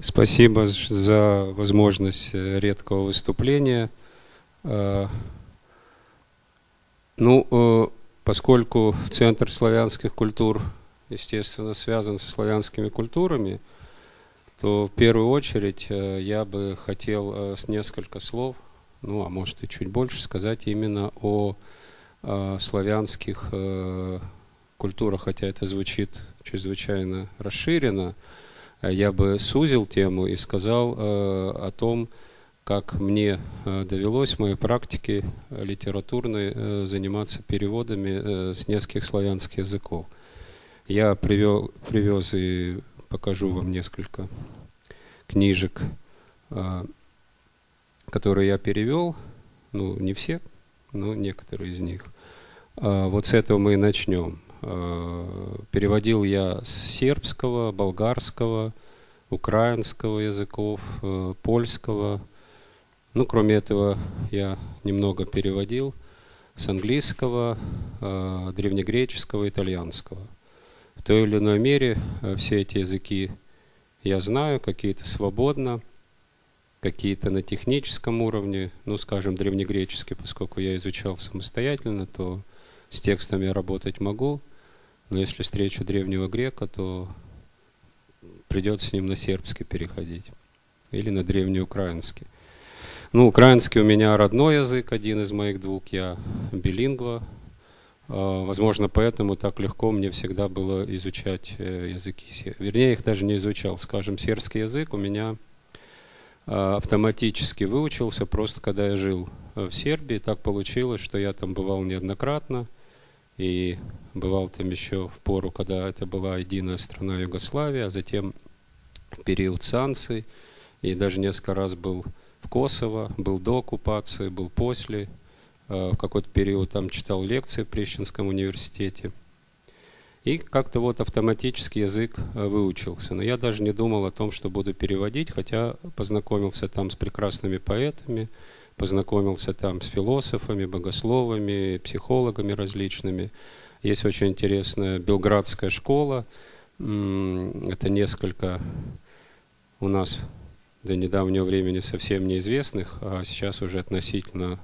Спасибо за возможность э, редкого выступления. Э, ну, э, поскольку Центр славянских культур, естественно, связан со славянскими культурами, то в первую очередь я бы хотел с несколько слов, ну, а может и чуть больше, сказать именно о славянских культурах, хотя это звучит чрезвычайно расширенно, я бы сузил тему и сказал э, о том, как мне э, довелось в моей практике литературной э, заниматься переводами с нескольких славянских языков. Я привел, привез и покажу вам несколько книжек, которые я перевел. Ну, не все, но некоторые из них. Вот с этого мы и начнем. Э, переводил я с сербского, болгарского, украинского языков, э, польского. Ну, кроме этого, я немного переводил с английского, э, древнегреческого, итальянского. В той или иной мере все эти языки я знаю, какие-то свободно, какие-то на техническом уровне, ну, скажем, древнегреческий, поскольку я изучал самостоятельно, то с текстами работать могу. Но если встречу древнего грека, то придется с ним на сербский переходить или на древнеукраинский. Ну, украинский у меня родной язык, один из моих двух, я билингва. А, возможно, поэтому так легко мне всегда было изучать э, языки. Вернее, их даже не изучал. Скажем, сербский язык у меня а, автоматически выучился просто когда я жил в Сербии. Так получилось, что я там бывал неоднократно. И бывал там еще в пору, когда это была единая страна Югославия, а затем в период санкций, и даже несколько раз был в Косово, был до оккупации, был после. Э, в какой-то период там читал лекции в Прищинском университете. И как-то вот автоматически язык э, выучился. Но я даже не думал о том, что буду переводить, хотя познакомился там с прекрасными поэтами, познакомился там с философами, богословами, психологами различными. Есть очень интересная Белградская школа. Это несколько у нас до недавнего времени совсем неизвестных, а сейчас уже относительно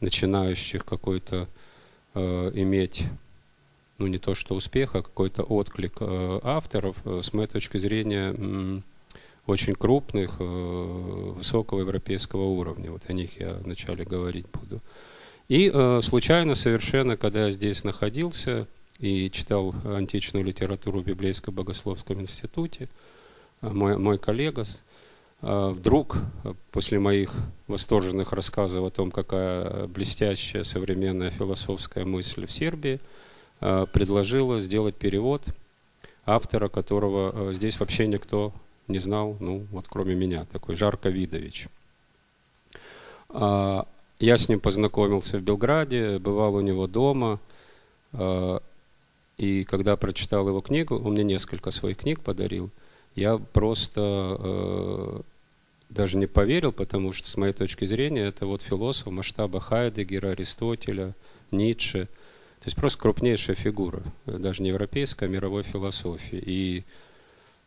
начинающих какой-то э, иметь, ну не то что успех, а какой-то отклик э, авторов, э, с моей точки зрения, очень крупных, э, высокого европейского уровня. Вот о них я вначале говорить буду. И э, случайно совершенно, когда я здесь находился и читал античную литературу в Библейско-богословском институте, э, мой, мой коллега вдруг после моих восторженных рассказов о том, какая блестящая современная философская мысль в Сербии, предложила сделать перевод автора, которого здесь вообще никто не знал, ну вот кроме меня, такой Жарко Видович. А, я с ним познакомился в Белграде, бывал у него дома. Э, и когда прочитал его книгу, он мне несколько своих книг подарил, я просто э, даже не поверил, потому что, с моей точки зрения, это вот философ масштаба Хайдегера, Аристотеля, Ницше. То есть просто крупнейшая фигура, даже не европейская, а мировой философии. И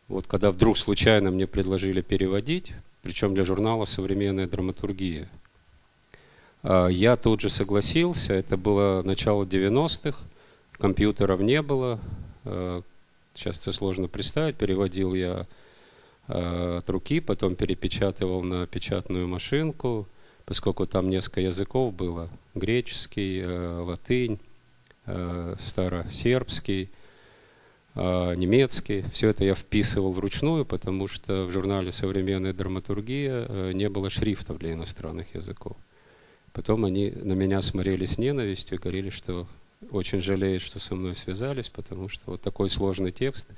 вот когда вдруг случайно мне предложили переводить, причем для журнала «Современная драматургия», а, я тут же согласился, это было начало 90-х, компьютеров не было, а, сейчас это сложно представить, переводил я а, от руки, потом перепечатывал на печатную машинку, поскольку там несколько языков было, греческий, латынь, старосербский, немецкий. Все это я вписывал вручную, потому что в журнале «Современная драматургия» не было шрифтов для иностранных языков. Потом они на меня смотрели с ненавистью и говорили, что очень жалеют, что со мной связались, потому что вот такой сложный текст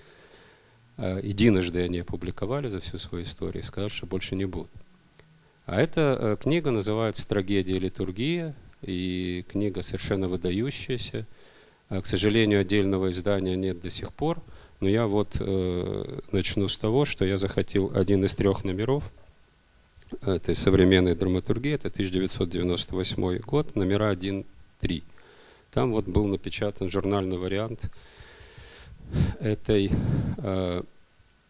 а, единожды они опубликовали за всю свою историю и сказали, что больше не будут. А эта э, книга называется «Трагедия и литургия», и книга совершенно выдающаяся. А, к сожалению, отдельного издания нет до сих пор, но я вот э, начну с того, что я захотел один из трех номеров – этой современной драматургии, это 1998 год, номера 1-3. Там вот был напечатан журнальный вариант этой э,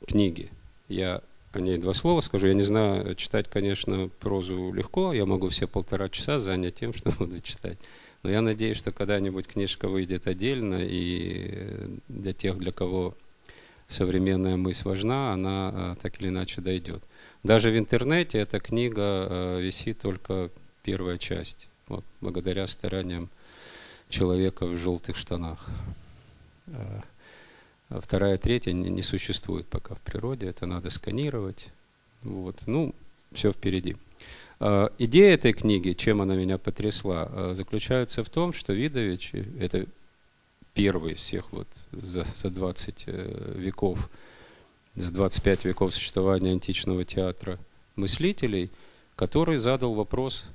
книги. Я о ней два слова скажу. Я не знаю, читать, конечно, прозу легко. Я могу все полтора часа занять тем, что буду читать. Но я надеюсь, что когда-нибудь книжка выйдет отдельно, и для тех, для кого современная мысль важна, она а, так или иначе дойдет. Даже в интернете эта книга а, висит только первая часть, вот, благодаря стараниям человека в желтых штанах. А, а вторая, третья не существует пока в природе, это надо сканировать. Вот. Ну, все впереди. А, идея этой книги, чем она меня потрясла, а, заключается в том, что Видович, это первый из всех вот за, за 20 э, веков, за 25 веков существования античного театра мыслителей, который задал вопрос,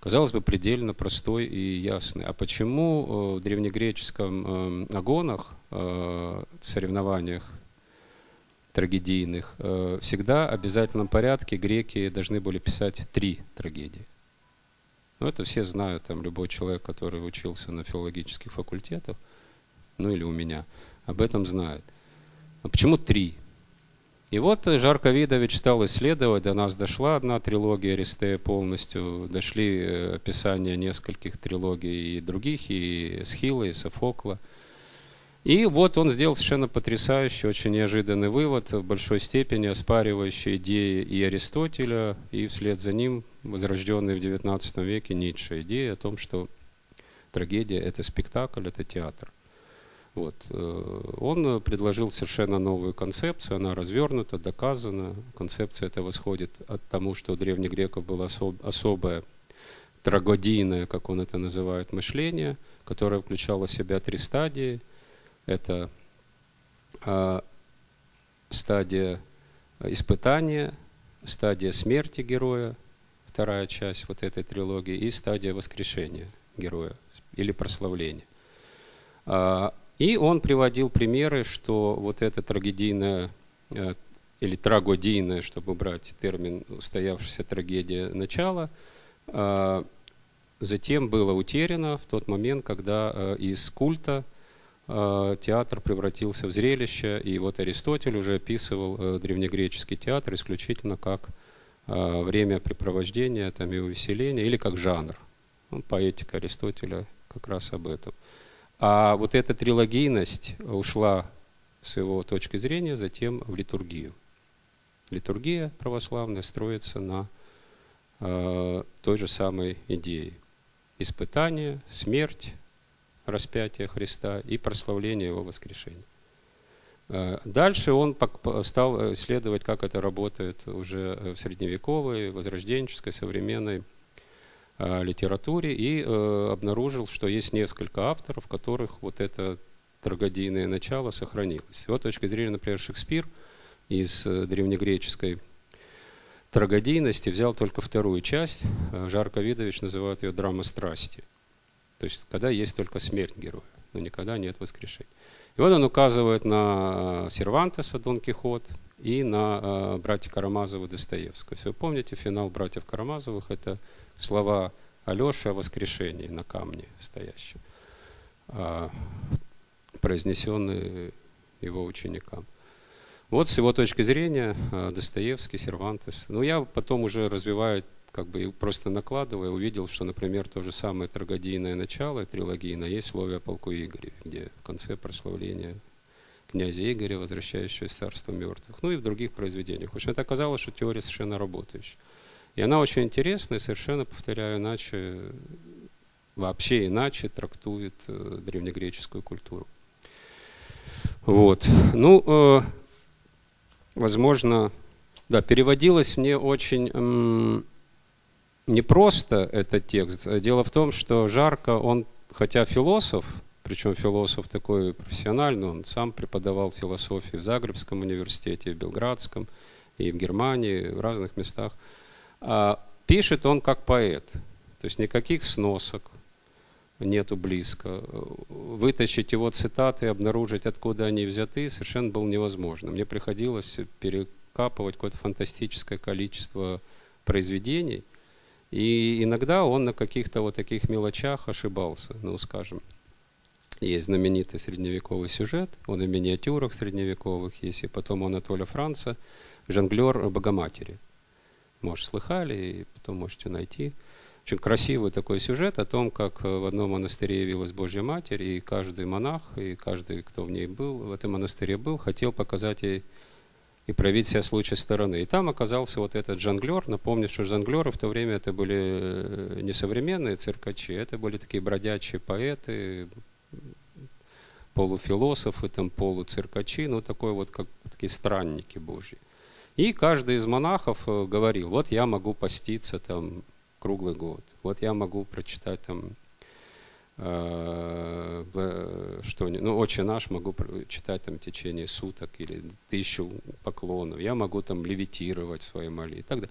казалось бы, предельно простой и ясный. А почему э, в древнегреческом э, агонах, соревнованиях трагедийных, всегда в обязательном порядке греки должны были писать три трагедии. Ну, это все знают, там, любой человек, который учился на филологических факультетах – ну или у меня, об этом знают. А почему три? И вот Жарко Видович стал исследовать, до нас дошла одна трилогия Аристея полностью, дошли э, описания нескольких трилогий и других, и Схила, и Софокла. И вот он сделал совершенно потрясающий, очень неожиданный вывод, в большой степени оспаривающий идеи и Аристотеля, и вслед за ним возрожденный в XIX веке Ницше идея о том, что трагедия – это спектакль, это театр. Вот. Э, он предложил совершенно новую концепцию, она развернута, доказана. Концепция эта восходит от тому, что у древних греков было особ, особое трагодийное, как он это называет, мышление, которое включало в себя три стадии. Это э, стадия испытания, стадия смерти героя, вторая часть вот этой трилогии, и стадия воскрешения героя или прославления. А, и он приводил примеры, что вот это трагедийное э, или трагодийное, чтобы брать термин устоявшаяся трагедия начала, э, затем было утеряно в тот момент, когда э, из культа театр превратился в зрелище, и вот Аристотель уже описывал древнегреческий театр исключительно как времяпрепровождения там, и увеселения, или как жанр. Ну, поэтика Аристотеля как раз об этом. А вот эта трилогийность ушла с его точки зрения затем в литургию. Литургия православная строится на э, той же самой идее. Испытание, смерть, распятие Христа и прославление Его воскрешения. Э, дальше он стал исследовать, как это работает уже в средневековой, возрожденческой, современной литературе и э, обнаружил, что есть несколько авторов, которых вот это трагедийное начало сохранилось. С его точки зрения, например, Шекспир из э, древнегреческой трагедийности взял только вторую часть. Э, Жарко Видович называет ее драма страсти. То есть, когда есть только смерть героя, но никогда нет воскрешения. И вот он указывает на Сервантеса, Дон Кихот, и на э, братья Карамазова Достоевского. Если вы помните, финал братьев Карамазовых – это слова Алеши о воскрешении на камне стоящем, а, произнесенные его ученикам. Вот с его точки зрения а, Достоевский, Сервантес. Но я потом уже развиваю, как бы просто накладывая, увидел, что, например, то же самое трагедийное начало трилогийное есть слове о полку Игореве, где в конце прославления князя Игоря, возвращающего из царства мертвых. Ну и в других произведениях. В общем, это оказалось, что теория совершенно работающая. И она очень интересная, совершенно, повторяю, иначе, вообще иначе трактует э, древнегреческую культуру. Вот. Ну, э, возможно, да, переводилось мне очень м, непросто этот текст. Дело в том, что Жарко, он, хотя философ, причем философ такой профессиональный, он сам преподавал философию в Загребском университете, в Белградском, и в Германии, в разных местах – а, пишет он как поэт, то есть никаких сносок нету близко. Вытащить его цитаты, обнаружить, откуда они взяты, совершенно было невозможно. Мне приходилось перекапывать какое-то фантастическое количество произведений, и иногда он на каких-то вот таких мелочах ошибался, ну, скажем. Есть знаменитый средневековый сюжет, он и в миниатюрах средневековых есть, и потом у Анатолия Франца «Жонглер Богоматери». Может, слыхали, и потом можете найти. Очень красивый такой сюжет о том, как в одном монастыре явилась Божья Матерь, и каждый монах, и каждый, кто в ней был, в этом монастыре был, хотел показать ей и проявить себя с лучшей стороны. И там оказался вот этот жонглер. Напомню, что жонглеры в то время это были э, не современные циркачи, это были такие бродячие поэты, полуфилософы, там, полуциркачи, ну такой вот как такие странники Божьи. И каждый из монахов э, говорил, вот я могу поститься там круглый год, вот я могу прочитать там что ну, «Отче наш» могу читать там в течение суток или тысячу поклонов, я могу там левитировать в своей и так далее.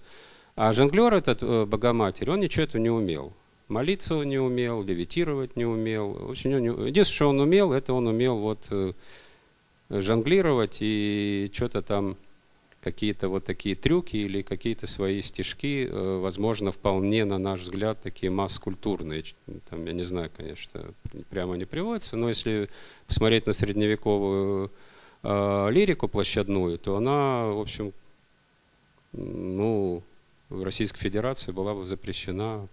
А жонглер этот, э, Богоматерь, он ничего этого не умел. Молиться он не умел, левитировать не умел. В общем, не... Единственное, что он умел, это он умел вот э, жонглировать и что-то там какие-то вот такие трюки или какие-то свои стишки, э, возможно, вполне, на наш взгляд, такие масс-культурные. Там, я не знаю, конечно, прямо не приводится, но если посмотреть на средневековую э, лирику площадную, то она, в общем, ну, в Российской Федерации была бы запрещена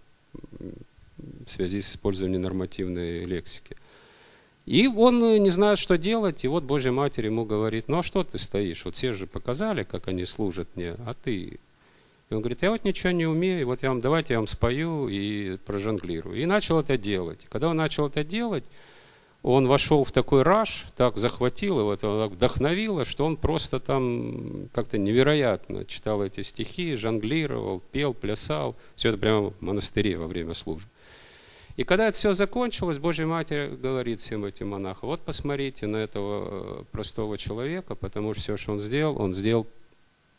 в связи с использованием нормативной лексики. И он э, не знает, что делать, и вот Божья Матерь ему говорит, ну а что ты стоишь? Вот все же показали, как они служат мне, а ты? И он говорит, я вот ничего не умею, вот я вам, давайте я вам спою и прожонглирую. И начал это делать. Когда он начал это делать, он вошел в такой раж, так захватил его, это вдохновило, что он просто там как-то невероятно читал эти стихи, жонглировал, пел, плясал. Все это прямо в монастыре во время службы. И когда это все закончилось, Божья Матерь говорит всем этим монахам, вот посмотрите на этого э, простого человека, потому что все, что он сделал, он сделал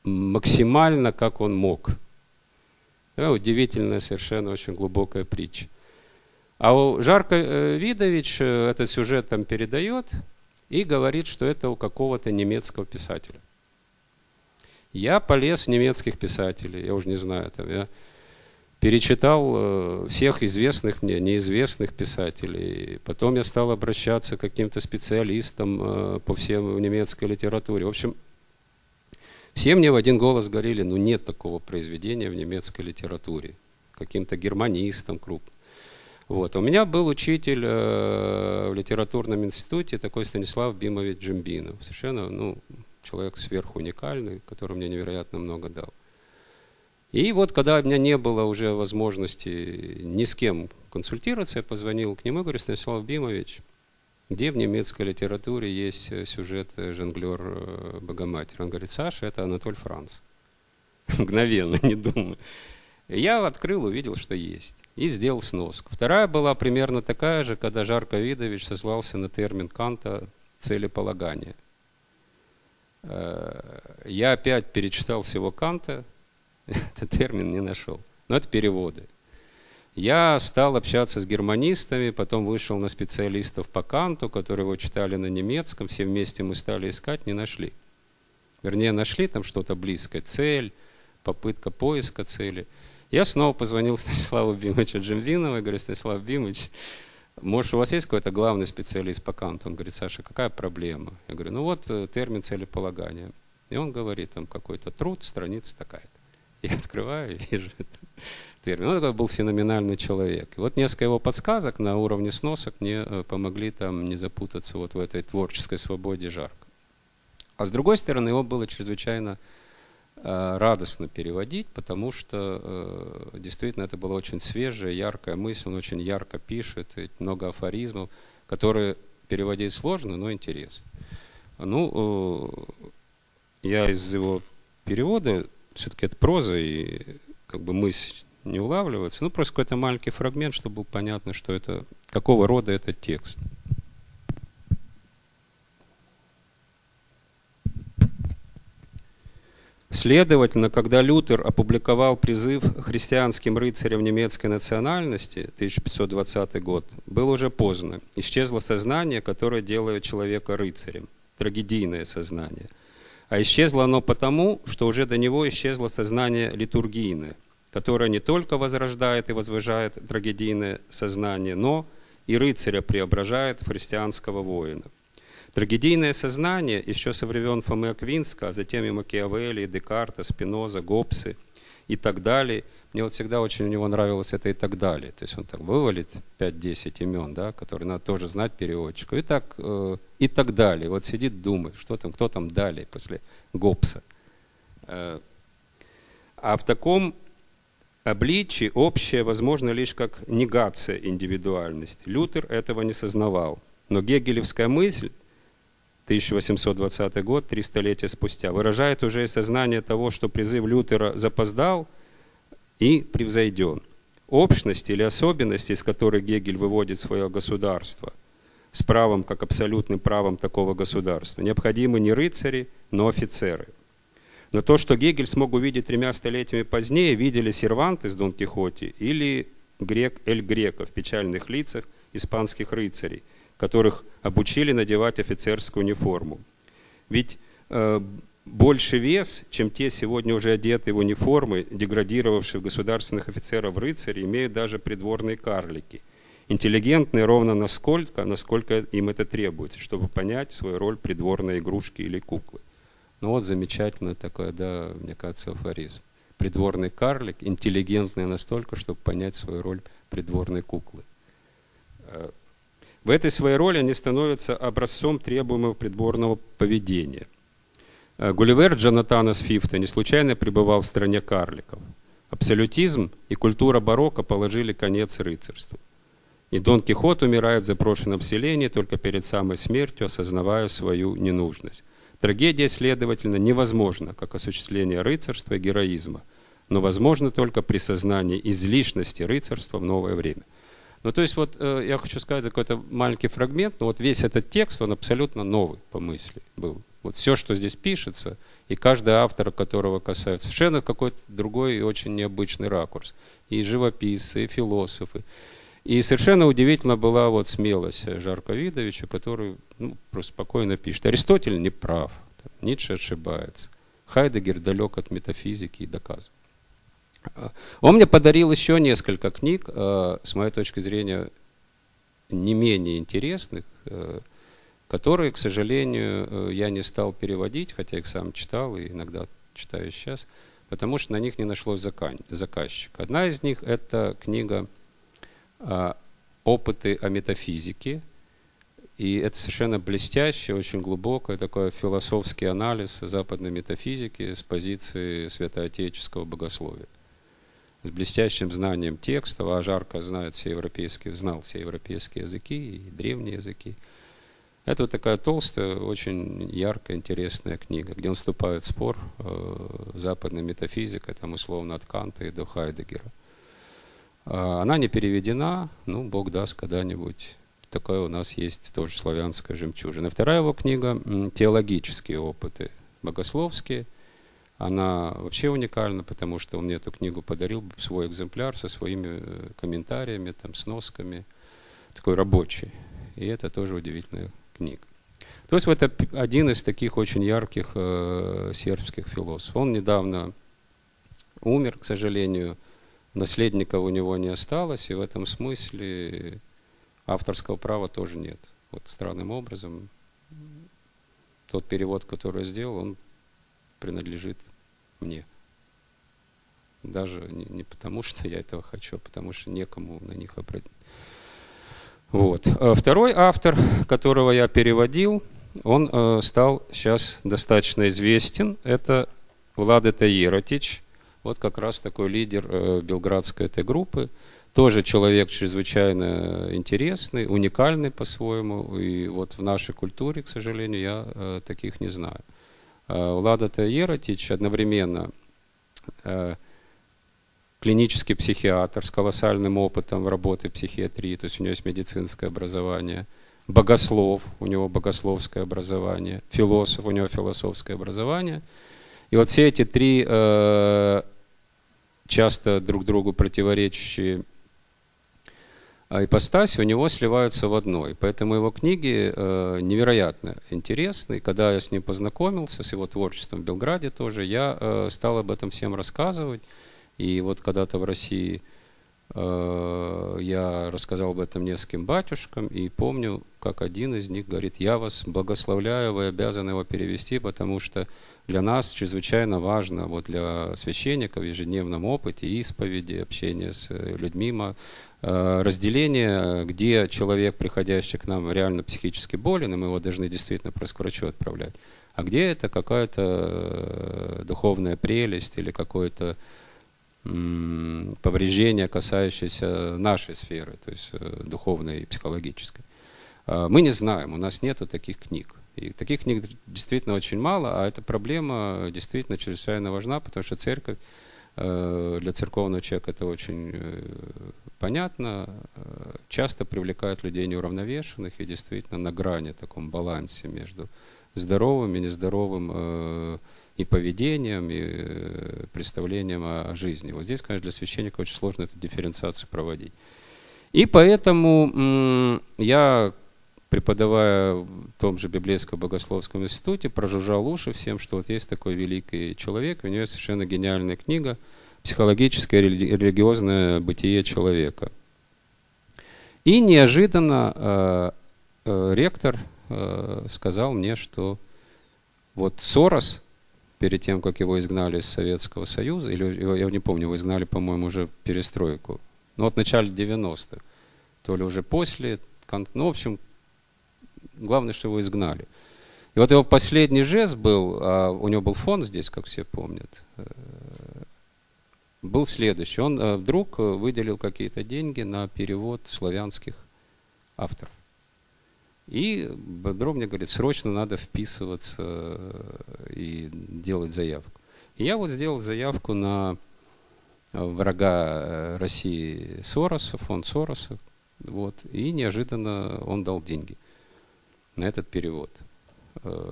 максимально, как он мог. Да, удивительная, совершенно очень глубокая притча. А у Жарко э, Видович э, этот сюжет там передает и говорит, что это у какого-то немецкого писателя. Я полез в немецких писателей, я уже не знаю, там, я перечитал э, всех известных мне, неизвестных писателей. Потом я стал обращаться к каким-то специалистам э, по всем немецкой литературе. В общем, все мне в один голос говорили, ну нет такого произведения в немецкой литературе. Каким-то германистам крупным. Вот. У меня был учитель э, в литературном институте, такой Станислав Бимович Джимбинов. Совершенно ну, человек сверхуникальный, который мне невероятно много дал. И вот когда у меня не было уже возможности ни с кем консультироваться, я позвонил к нему и говорю, Станислав Бимович, где в немецкой литературе есть э, сюжет э, «Жонглер э, Богоматер»? Он говорит, Саша, это Анатоль Франц. Мгновенно, не думаю. Я открыл, увидел, что есть. И сделал сноску. Вторая была примерно такая же, когда Жарко Видович сослался на термин Канта «целеполагание». Я опять перечитал всего Канта, этот термин не нашел. Но это переводы. Я стал общаться с германистами, потом вышел на специалистов по Канту, которые его читали на немецком, все вместе мы стали искать, не нашли. Вернее, нашли там что-то близкое, цель, попытка поиска цели. Я снова позвонил Станиславу Бимовичу Джимвинову и говорю, Станислав Бимович, может, у вас есть какой-то главный специалист по Канту? Он говорит, Саша, какая проблема? Я говорю, ну вот э, термин целеполагания. И он говорит, там какой-то труд, страница такая-то. Я открываю и вижу термин. Он такой был феноменальный человек. И вот несколько его подсказок на уровне сносок мне э, помогли там не запутаться вот в этой творческой свободе жарко. А с другой стороны, его было чрезвычайно э, радостно переводить, потому что э, действительно это была очень свежая, яркая мысль, он очень ярко пишет, много афоризмов, которые переводить сложно, но интересно. Ну, я из его перевода все-таки это проза, и как бы мысль не улавливается. Ну, просто какой-то маленький фрагмент, чтобы было понятно, что это, какого рода этот текст. Следовательно, когда Лютер опубликовал призыв христианским рыцарям немецкой национальности, 1520 год, было уже поздно. Исчезло сознание, которое делает человека рыцарем, трагедийное сознание – а исчезло оно потому, что уже до него исчезло сознание литургийное, которое не только возрождает и возвышает трагедийное сознание, но и рыцаря преображает в христианского воина. Трагедийное сознание еще со времен Фомы Аквинска, а затем и Макиавелли, Декарта, Спиноза, Гопсы и так далее. Мне вот всегда очень у него нравилось это и так далее. То есть он так вывалит 5-10 имен, да, которые надо тоже знать переводчику. И так, э, и так далее. Вот сидит, думает, что там, кто там далее после Гопса. Э, а в таком обличии общее возможно лишь как негация индивидуальности. Лютер этого не сознавал. Но гегелевская мысль 1820 год, три столетия спустя, выражает уже сознание того, что призыв Лютера запоздал и превзойден. Общность или особенности, из которой Гегель выводит свое государство, с правом, как абсолютным правом такого государства, необходимы не рыцари, но офицеры. Но то, что Гегель смог увидеть тремя столетиями позднее, видели серванты из Дон Кихоте или грек Эль Грека в печальных лицах испанских рыцарей – которых обучили надевать офицерскую униформу. Ведь э, больше вес, чем те сегодня уже одетые в униформы, деградировавшие государственных офицеров рыцарей, имеют даже придворные карлики. Интеллигентные ровно насколько, насколько им это требуется, чтобы понять свою роль придворной игрушки или куклы. Ну вот замечательно такое, да, мне кажется, афоризм. Придворный карлик, интеллигентный настолько, чтобы понять свою роль придворной куклы. Э, в этой своей роли они становятся образцом требуемого придворного поведения. Э, Гулливер Джонатана Свифта не случайно пребывал в стране карликов. Абсолютизм и культура барокко положили конец рыцарству. И Дон Кихот умирает в запрошенном селении только перед самой смертью, осознавая свою ненужность. Трагедия, следовательно, невозможна, как осуществление рыцарства и героизма, но возможно только при сознании излишности рыцарства в новое время. Ну, то есть вот э, я хочу сказать какой-то маленький фрагмент, но вот весь этот текст, он абсолютно новый по мысли был. Вот все, что здесь пишется, и каждый автор, которого касается, совершенно какой-то другой и очень необычный ракурс. И живописцы, и философы. И совершенно удивительно была вот смелость Жарко Видовича, который ну, просто спокойно пишет. Аристотель не прав, Ницше ошибается. Хайдегер далек от метафизики и доказывает. Он мне подарил еще несколько книг, э, с моей точки зрения, не менее интересных, э, которые, к сожалению, э, я не стал переводить, хотя их сам читал и иногда читаю сейчас, потому что на них не нашлось заказчика. Одна из них – это книга «Опыты о метафизике», и это совершенно блестящий, очень глубокий такой философский анализ западной метафизики с позиции святоотеческого богословия с блестящим знанием текстов, а Жарко знает все европейские, знал все европейские языки и древние языки. Это вот такая толстая, очень яркая, интересная книга, где он вступает в спор э, западной метафизикой, там условно от Канта и до Хайдегера. А она не переведена, ну, Бог даст когда-нибудь. Такое у нас есть тоже славянская жемчужина. Вторая его книга «Теологические опыты богословские», она вообще уникальна, потому что он мне эту книгу подарил, свой экземпляр со своими э, комментариями, там, сносками, такой рабочий. И это тоже удивительная книга. То есть это один из таких очень ярких э, сербских философов. Он недавно умер, к сожалению, наследников у него не осталось, и в этом смысле авторского права тоже нет. Вот странным образом тот перевод, который я сделал, он принадлежит мне. Даже не, не потому, что я этого хочу, а потому что некому на них обратить. Вот. А второй автор, которого я переводил, он э, стал сейчас достаточно известен. Это Владета Еротич. Вот как раз такой лидер э, белградской этой группы. Тоже человек чрезвычайно интересный, уникальный по-своему. И вот в нашей культуре, к сожалению, я э, таких не знаю. Э, Влада Еротич одновременно э, клинический психиатр с колоссальным опытом работы в психиатрии, то есть у него есть медицинское образование, богослов, у него богословское образование, философ, у него философское образование. И вот все эти три э, часто друг другу противоречащие а ипостаси у него сливаются в одной. Поэтому его книги э, невероятно интересны. когда я с ним познакомился, с его творчеством в Белграде тоже, я э, стал об этом всем рассказывать. И вот когда-то в России Э, я рассказал об этом нескольким батюшкам и помню, как один из них говорит, я вас благословляю, вы обязаны его перевести, потому что для нас чрезвычайно важно, вот для священников в ежедневном опыте, исповеди, общения с людьми, э, разделение, где человек, приходящий к нам, реально психически болен, и мы его должны действительно к врачу отправлять, а где это какая-то э, духовная прелесть или какое-то повреждения, касающиеся нашей сферы, то есть э, духовной и психологической. А, мы не знаем, у нас нету таких книг. И таких книг действительно очень мало, а эта проблема действительно чрезвычайно важна, потому что церковь, э, для церковного человека это очень э, понятно, часто привлекает людей неуравновешенных и действительно на грани, таком балансе между здоровым и нездоровым и поведением, и э, представлением о жизни. Вот здесь, конечно, для священника очень сложно эту дифференциацию проводить. И поэтому я, преподавая в том же Библейском богословском институте, прожужжал уши всем, что вот есть такой великий человек, у него совершенно гениальная книга «Психологическое и религиозное бытие человека». И неожиданно э, э, ректор э, сказал мне, что вот Сорос перед тем, как его изгнали из Советского Союза, или я не помню, его изгнали, по-моему, уже перестройку, ну вот в начале 90-х, то ли уже после, ну, в общем, главное, что его изгнали. И вот его последний жест был, а у него был фонд здесь, как все помнят, э, был следующий. Он э, вдруг выделил какие-то деньги на перевод славянских авторов. И Бодро мне говорит, срочно надо вписываться э, и делать заявку. Я вот сделал заявку на э, врага э, России Сороса, фонд Сороса, вот, и неожиданно он дал деньги на этот перевод.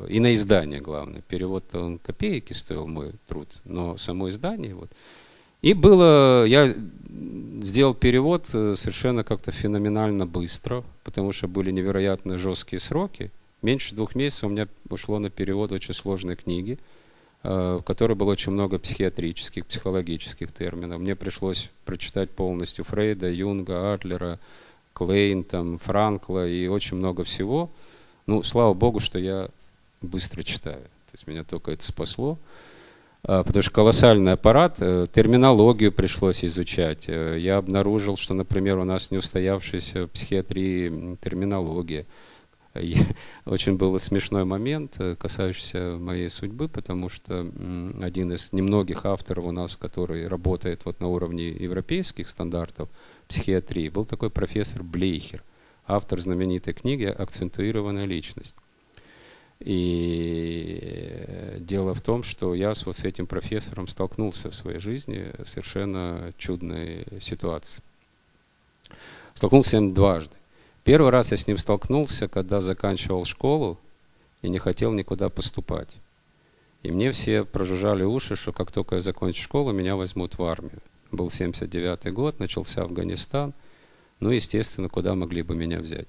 И на издание, главное. Перевод он копейки стоил мой труд, но само издание, вот, и было, я сделал перевод э, совершенно как-то феноменально быстро, потому что были невероятно жесткие сроки. Меньше двух месяцев у меня ушло на перевод очень сложной книги, э, в которой было очень много психиатрических, психологических терминов. Мне пришлось прочитать полностью Фрейда, Юнга, Адлера, Клейн, там, Франкла и очень много всего. Ну, слава богу, что я быстро читаю. То есть меня только это спасло. А, потому что колоссальный аппарат, э, терминологию пришлось изучать. Э, я обнаружил, что, например, у нас не устоявшаяся в психиатрии терминология. И очень был смешной момент, э, касающийся моей судьбы, потому что один из немногих авторов у нас, который работает вот на уровне европейских стандартов психиатрии, был такой профессор Блейхер, автор знаменитой книги «Акцентуированная личность». И дело в том, что я вот с этим профессором столкнулся в своей жизни в совершенно чудной ситуации. Столкнулся с ним дважды. Первый раз я с ним столкнулся, когда заканчивал школу и не хотел никуда поступать. И мне все прожужжали уши, что как только я закончу школу, меня возьмут в армию. Был 79 год, начался Афганистан. Ну, естественно, куда могли бы меня взять?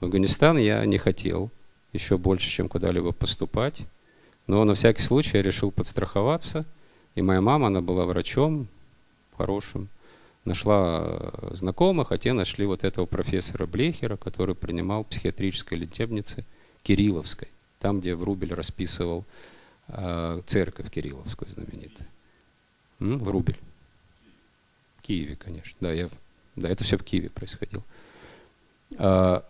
В Афганистан я не хотел – еще больше, чем куда-либо поступать. Но на всякий случай я решил подстраховаться. И моя мама, она была врачом хорошим, нашла э, знакомых, а те нашли вот этого профессора Блехера, который принимал психиатрической лечебнице Кирилловской, там, где Врубель расписывал э, церковь Кирилловскую знаменитую. М? Врубель. В Киеве, конечно. Да, я, да, это все в Киеве происходило. А,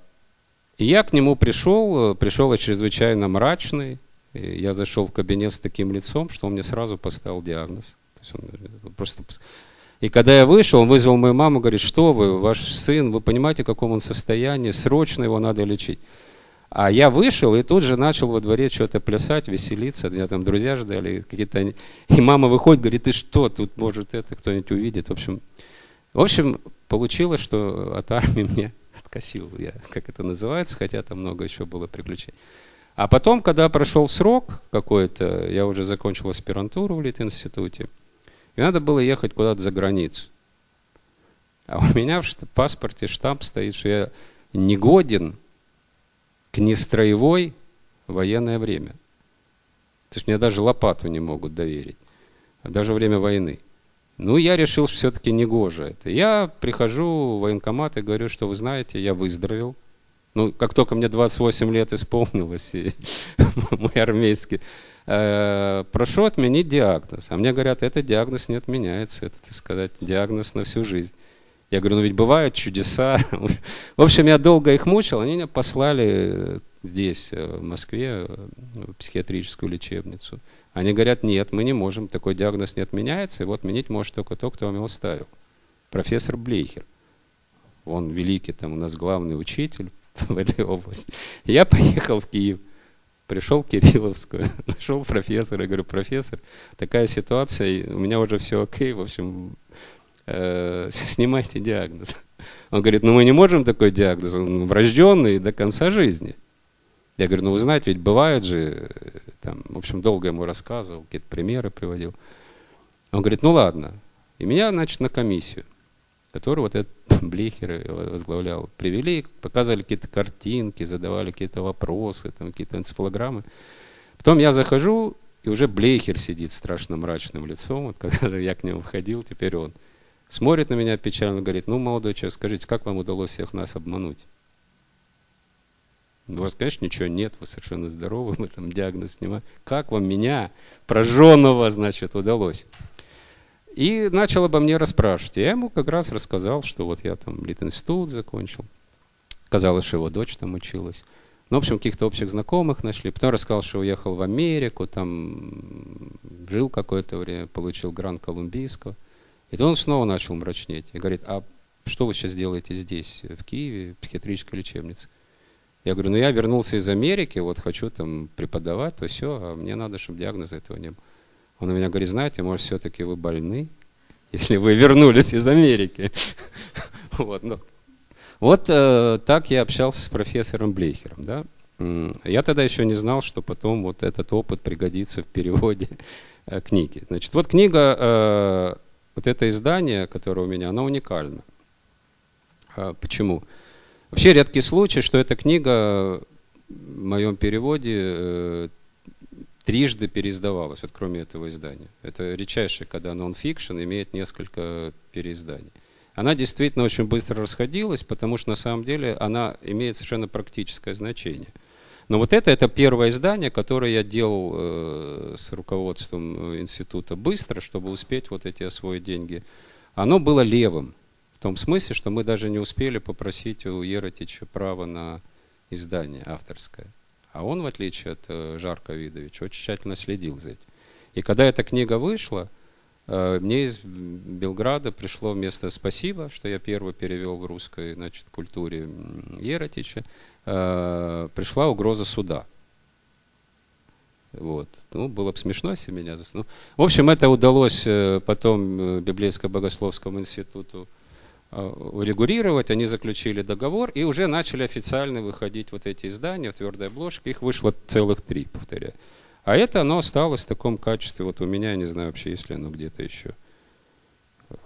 и я к нему пришел, э, пришел я чрезвычайно мрачный. И я зашел в кабинет с таким лицом, что он мне сразу поставил диагноз. То есть он э, просто... И когда я вышел, он вызвал мою маму, говорит, что вы, ваш сын, вы понимаете, в каком он состоянии, срочно его надо лечить. А я вышел и тут же начал во дворе что-то плясать, веселиться. Меня там друзья ждали. Какие-то... И мама выходит, говорит, ты что, тут может это кто-нибудь увидит. В общем, в общем, получилось, что от армии мне косил я, как это называется, хотя там много еще было приключений. А потом, когда прошел срок какой-то, я уже закончил аспирантуру в Литинституте, и надо было ехать куда-то за границу. А у меня в паспорте штамп стоит, что я негоден к нестроевой военное время. То есть мне даже лопату не могут доверить. Даже время войны. Ну, я решил, что все-таки не гоже это. Я прихожу в военкомат и говорю, что вы знаете, я выздоровел. Ну, как только мне 28 лет исполнилось, и мой армейский, э, прошу отменить диагноз. А мне говорят, это диагноз не отменяется, это, так сказать, диагноз на всю жизнь. Я говорю, ну ведь бывают чудеса. В общем, я долго их мучил, они меня послали здесь, э, в Москве, э, в психиатрическую лечебницу. Они говорят, нет, мы не можем, такой диагноз не отменяется, вот отменить может только тот, кто вам его ставил. Профессор Блейхер. Он великий, там у нас главный учитель в этой области. Я поехал в Киев, пришел в Кирилловскую, нашел профессора, и говорю, профессор, такая ситуация, у меня уже все окей, в общем, э, снимайте диагноз. Он говорит, ну мы не можем такой диагноз, он врожденный до конца жизни. Я говорю, ну вы знаете, ведь бывает же, там, в общем, долго ему рассказывал, какие-то примеры приводил. Он говорит, ну ладно. И меня, значит, на комиссию, которую вот этот Блихер возглавлял, привели, показывали какие-то картинки, задавали какие-то вопросы, там какие-то энцефалограммы. Потом я захожу, и уже Блейхер сидит страшно мрачным лицом. Вот когда я к нему входил, теперь он смотрит на меня печально, говорит, ну, молодой человек, скажите, как вам удалось всех нас обмануть? У вас, конечно, ничего нет, вы совершенно здоровы, мы там диагноз снимаем. Как вам меня, прожженного, значит, удалось? И начал обо мне расспрашивать. Я ему как раз рассказал, что вот я там Литинститут закончил. Казалось, что его дочь там училась. Ну, в общем, каких-то общих знакомых нашли. Потом рассказал, что уехал в Америку, там жил какое-то время, получил грант Колумбийского. И то он снова начал мрачнеть. И говорит, а что вы сейчас делаете здесь, в Киеве, в психиатрической лечебнице? Я говорю, ну я вернулся из Америки, вот хочу там преподавать, то все, а мне надо, чтобы диагноза этого не было. Он на меня говорит, знаете, может, все-таки вы больны, если вы вернулись из Америки. вот, ну. вот э, так я общался с профессором Блейхером. Да? Я тогда еще не знал, что потом вот этот опыт пригодится в переводе э, книги. Значит, вот книга, э, вот это издание, которое у меня, оно уникально. Э, почему? Почему? Вообще редкий случай, что эта книга в моем переводе э, трижды переиздавалась, вот кроме этого издания. Это редчайшее, когда нон-фикшн имеет несколько переизданий. Она действительно очень быстро расходилась, потому что на самом деле она имеет совершенно практическое значение. Но вот это, это первое издание, которое я делал э, с руководством института быстро, чтобы успеть вот эти освоить деньги. Оно было левым. Том смысле, что мы даже не успели попросить у Еротича право на издание авторское. А он, в отличие от э, Жарка Видовича, очень тщательно следил за этим. И когда эта книга вышла, э, мне из Белграда пришло вместо «спасибо», что я первый перевел в русской значит, культуре Еротича, э, пришла угроза суда. Вот. Ну, было бы смешно, если меня засну. В общем, это удалось потом Библейско-богословскому институту урегулировать, они заключили договор и уже начали официально выходить вот эти издания в твердой обложке. Их вышло целых три, повторяю. А это оно осталось в таком качестве. Вот у меня, я не знаю вообще, есть ли оно где-то еще э,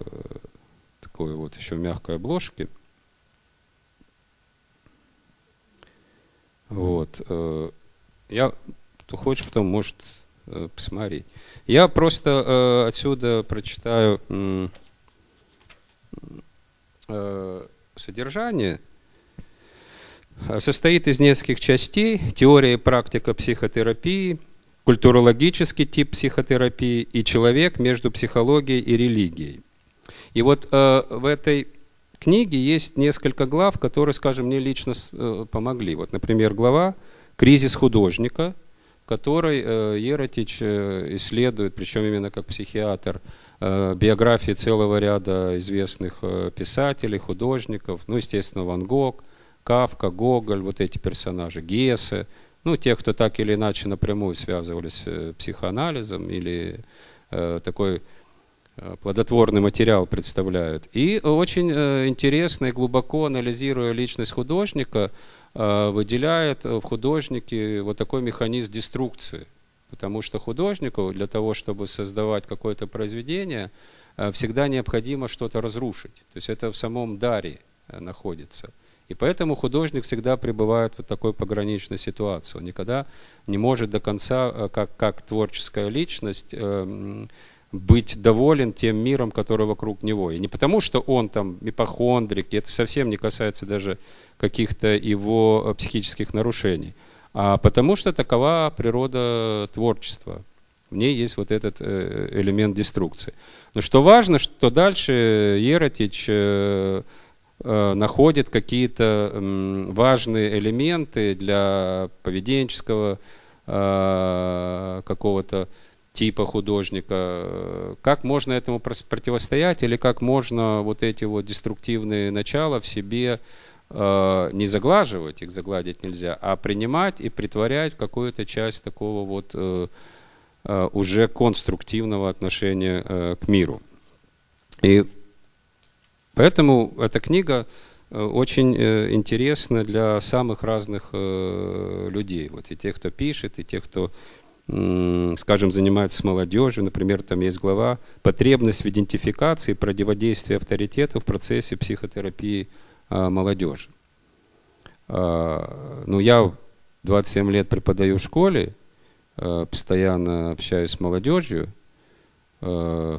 такое вот еще в мягкой обложке. Вот. Э, я, кто хочет, потом может посмотреть. Я просто отсюда прочитаю Э, содержание э, состоит из нескольких частей. Теория и практика психотерапии, культурологический тип психотерапии и человек между психологией и религией. И вот э, в этой книге есть несколько глав, которые, скажем, мне лично э, помогли. Вот, например, глава «Кризис художника», который э, Еротич э, исследует, причем именно как психиатр, Э, биографии целого ряда известных э, писателей, художников, ну, естественно, Ван Гог, Кавка, Гоголь, вот эти персонажи, Гессе, ну, те, кто так или иначе напрямую связывались с э, психоанализом или э, такой плодотворный материал представляют. И очень интересно и глубоко анализируя личность художника, выделяет в художнике вот такой механизм деструкции – Потому что художнику для того, чтобы создавать какое-то произведение, э, всегда необходимо что-то разрушить. То есть это в самом даре э, находится. И поэтому художник всегда пребывает в такой пограничной ситуации. Он никогда не может до конца, э, как, как творческая личность, быть доволен тем миром, который вокруг него. И не потому, что он там ипохондрик, и это совсем не касается даже каких-то его психических нарушений, а потому что такова природа творчества. В ней есть вот этот э, элемент деструкции. Но что важно, что дальше Еротич э, э, находит какие-то важные элементы для поведенческого какого-то типа художника, как можно этому противостоять или как можно вот эти вот деструктивные начала в себе не заглаживать, их загладить нельзя, а принимать и притворять какую-то часть такого вот Э, уже конструктивного отношения э, к миру. И поэтому эта книга э, очень интересна для самых разных людей. Вот и тех, кто пишет, и тех, кто, скажем, занимается с молодежью. Например, там есть глава «Потребность в идентификации и противодействии авторитету в процессе психотерапии молодежи». Ну, я 27 лет преподаю в школе, Э, постоянно общаюсь с молодежью. Э,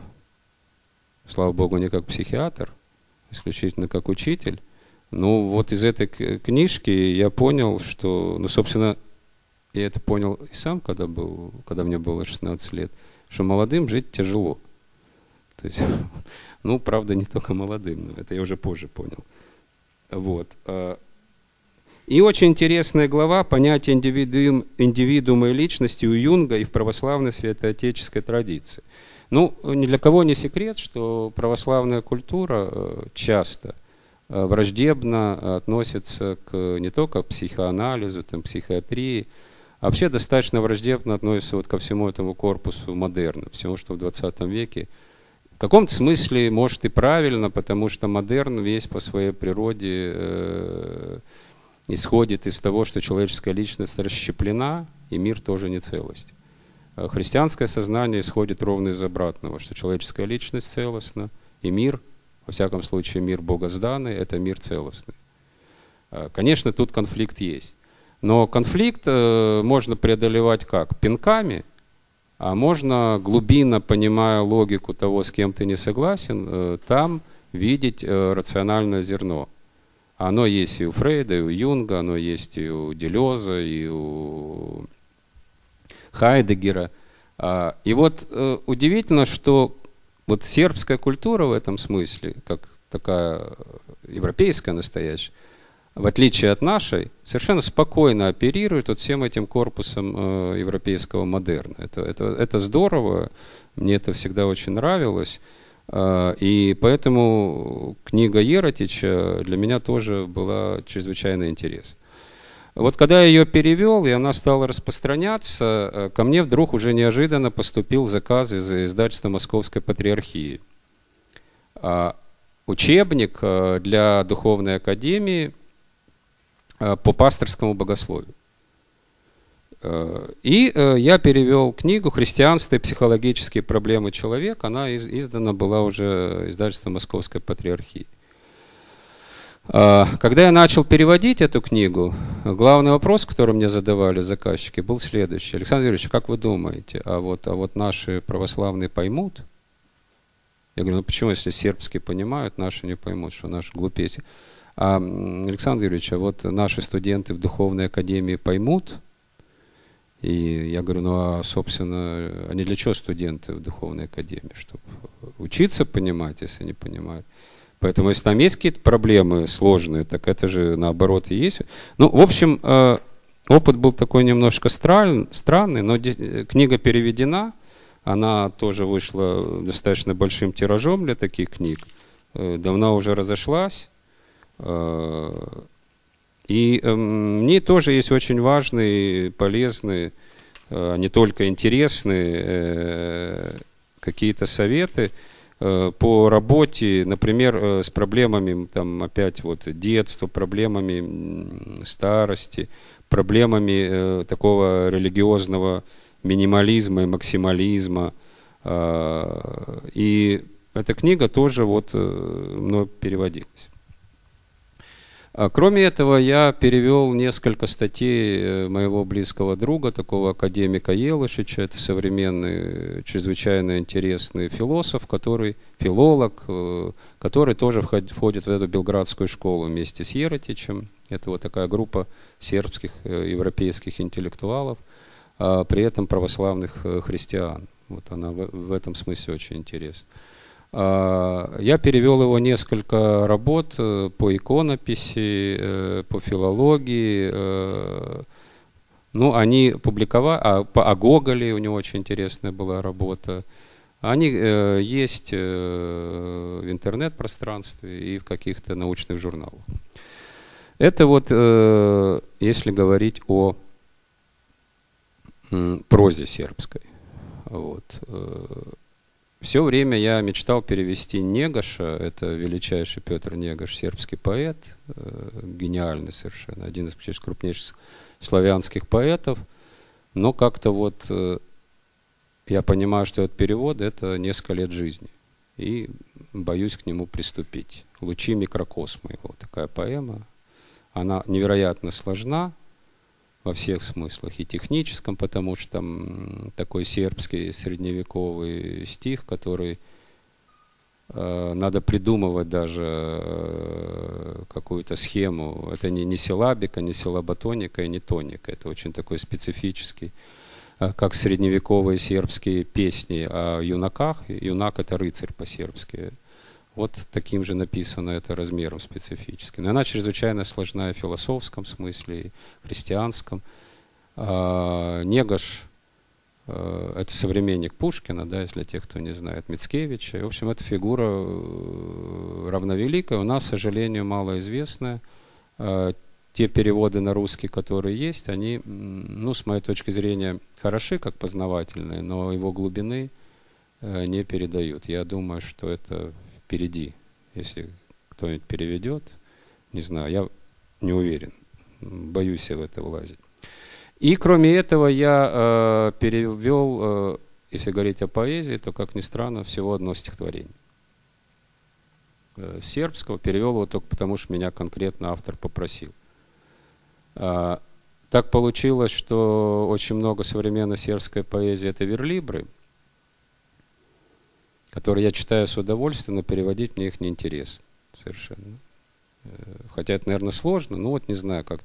слава богу, не как психиатр, исключительно как учитель. Ну, вот из этой книжки я понял, что, ну, собственно, я это понял и сам, когда, был, когда мне было 16 лет, что молодым жить тяжело. То есть, ну, правда, не только молодым, но это я уже позже понял. Вот. А и очень интересная глава «Понятие индивидуум, индивидуума и личности» у Юнга и в православной святоотеческой традиции. Ну, ни для кого не секрет, что православная культура э, часто э, враждебно относится к, не только к психоанализу, там, психиатрии, а вообще достаточно враждебно относится вот ко всему этому корпусу модерна, всему, что в 20 веке. В каком-то смысле, может, и правильно, потому что модерн весь по своей природе э, исходит из того, что человеческая личность расщеплена, и мир тоже не целость. А христианское сознание исходит ровно из обратного, что человеческая личность целостна, и мир, во всяком случае мир богозданный, это мир целостный. А, конечно, тут конфликт есть. Но конфликт э, можно преодолевать как? Пинками, а можно глубинно, понимая логику того, с кем ты не согласен, э, там видеть э, рациональное зерно. Оно есть и у Фрейда, и у Юнга, оно есть и у Делеза, и у Хайдегера. А, и вот э, удивительно, что вот сербская культура в этом смысле, как такая европейская настоящая, в отличие от нашей, совершенно спокойно оперирует вот всем этим корпусом э, европейского модерна. Это, это, это здорово, мне это всегда очень нравилось. А, и поэтому книга Еротича для меня тоже была чрезвычайно интересна. Вот когда я ее перевел, и она стала распространяться, э, ко мне вдруг уже неожиданно поступил заказ из издательства Московской Патриархии. А, учебник э, для Духовной Академии э, по пасторскому богословию. Э, и э, я перевел книгу «Христианство и психологические проблемы человека». Она издана была уже издательством Московской Патриархии. А, когда я начал переводить эту книгу, главный вопрос, который мне задавали заказчики, был следующий. Александр Юрьевич, как вы думаете, а вот, а вот наши православные поймут? Я говорю, ну почему, если сербские понимают, наши не поймут, что наши глупецы? А, Александр Юрьевич, а вот наши студенты в Духовной Академии поймут – и я говорю, ну а, собственно, они для чего студенты в духовной академии? Чтобы учиться понимать, если не понимают. Поэтому, если там есть какие-то проблемы сложные, так это же наоборот и есть. Ну, в общем, э, опыт был такой немножко странный, но книга переведена. Она тоже вышла достаточно большим тиражом для таких книг. Э, давно уже разошлась. Э, и э, мне тоже есть очень важные, полезные, э, не только интересные э, какие-то советы по работе, например, с проблемами, там опять вот детства, проблемами старости, проблемами такого религиозного минимализма и максимализма. И эта книга тоже вот мной переводилась. А кроме этого, я перевел несколько статей э, моего близкого друга, такого академика Елышича. Это современный, чрезвычайно интересный философ, который, филолог, э, который тоже входит в эту белградскую школу вместе с Еротичем. Это вот такая группа сербских э, европейских интеллектуалов, а при этом православных христиан. Вот она в этом смысле очень интересна. А, я перевел его несколько работ э, по иконописи, э, по филологии. Э, ну, они публиковали, а, по, о Гоголе у него очень интересная была работа. Они есть в интернет-пространстве и в каких-то научных журналах. Это вот, если говорить о прозе сербской. Вот. Все время я мечтал перевести Негаша, это величайший Петр Негаш, сербский поэт, э, гениальный совершенно, один из крупнейших славянских поэтов, но как-то вот э, я понимаю, что этот перевод – это несколько лет жизни, и боюсь к нему приступить. «Лучи микрокосма» его такая поэма, она невероятно сложна, во всех смыслах, и техническом, потому что там такой сербский средневековый стих, который э, надо придумывать даже э, какую-то схему. Это не, не силабика, не силаботоника и не тоника. Это очень такой специфический, э, как средневековые сербские песни о юнаках. Юнак это рыцарь по-сербски. Вот таким же написано это размером специфическим. Но она чрезвычайно сложная в философском смысле, и христианском. А, Негаш э, это современник Пушкина, да, если тех, кто не знает, Мицкевича. В общем, эта фигура э, равновеликая, у нас, к сожалению, малоизвестная. А, те переводы на русский, которые есть, они, ну, с моей точки зрения, хороши, как познавательные, но его глубины э, не передают. Я думаю, что это впереди. Если кто-нибудь переведет, не знаю, я не уверен, боюсь я в это влазить. И кроме этого я э, перевел, э, если говорить о поэзии, то, как ни странно, всего одно стихотворение. Э, сербского перевел его только потому, что меня конкретно автор попросил. Э, так получилось, что очень много современной сербской поэзии это верлибры – которые я читаю с удовольствием, но переводить мне их не интересно совершенно. Э, хотя это, наверное, сложно, но вот не знаю как.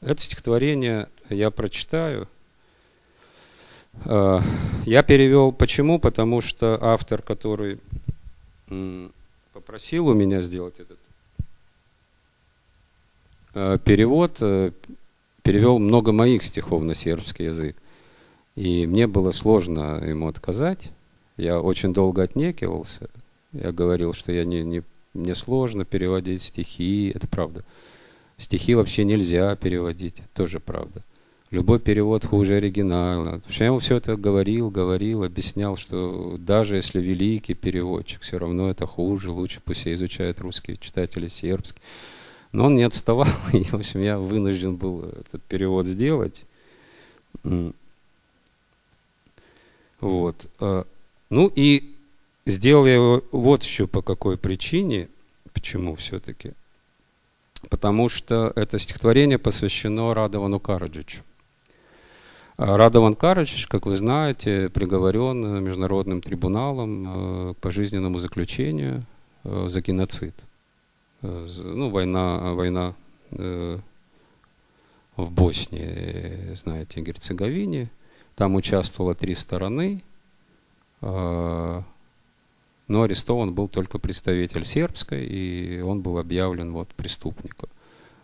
Это стихотворение я прочитаю. Э, я перевел почему? Потому что автор, который попросил у меня сделать этот э, перевод, перевел много моих стихов на сербский язык. И мне было сложно ему отказать. Я очень долго отнекивался. Я говорил, что я не, не, мне сложно переводить стихи. Это правда. Стихи вообще нельзя переводить. Тоже правда. Любой перевод хуже оригинала. Я ему все это говорил, говорил, объяснял, что даже если великий переводчик, все равно это хуже, лучше пусть изучают русские читатели сербский. Но он не отставал, и, в общем, я вынужден был этот перевод сделать. Вот. Ну и сделал я его вот еще по какой причине, почему все-таки. Потому что это стихотворение посвящено Радовану Караджичу. А Радован Караджич, как вы знаете, приговорен Международным трибуналом э, к пожизненному заключению э, за геноцид. Э, ну, война, война в Боснии, знаете, Герцеговине. Там участвовало три стороны. А, но арестован был только представитель сербской, и он был объявлен вот преступником.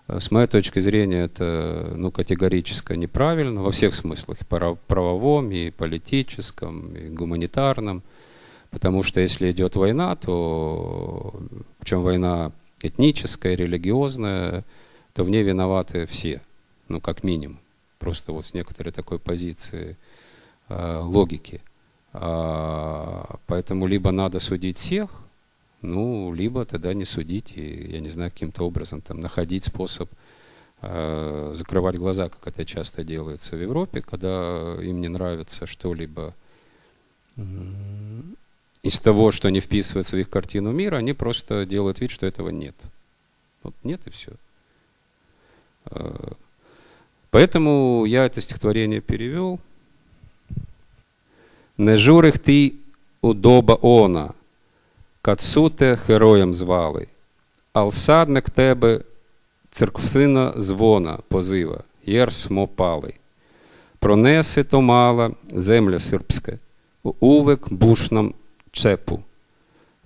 А, с моей точки зрения, это ну, категорически неправильно во всех смыслах, и правовом, и политическом, и гуманитарном. Потому что если идет война, то, причем война этническая, религиозная, то в ней виноваты все, ну как минимум. Просто вот с некоторой такой позиции э, логики – а, поэтому либо надо судить всех, ну, либо тогда не судить и, я не знаю, каким-то образом там находить способ э, закрывать глаза, как это часто делается в Европе, когда им не нравится что-либо из того, что не вписывается в их картину мира, они просто делают вид, что этого нет. Вот нет и все. Поэтому я это стихотворение перевел. Не журих ти удоба она, кацу те героєм звали, ал садне к тебе церквсина звона позива, єрс мопали. Пронеси то мала земля сербська, увек бушнам чепу,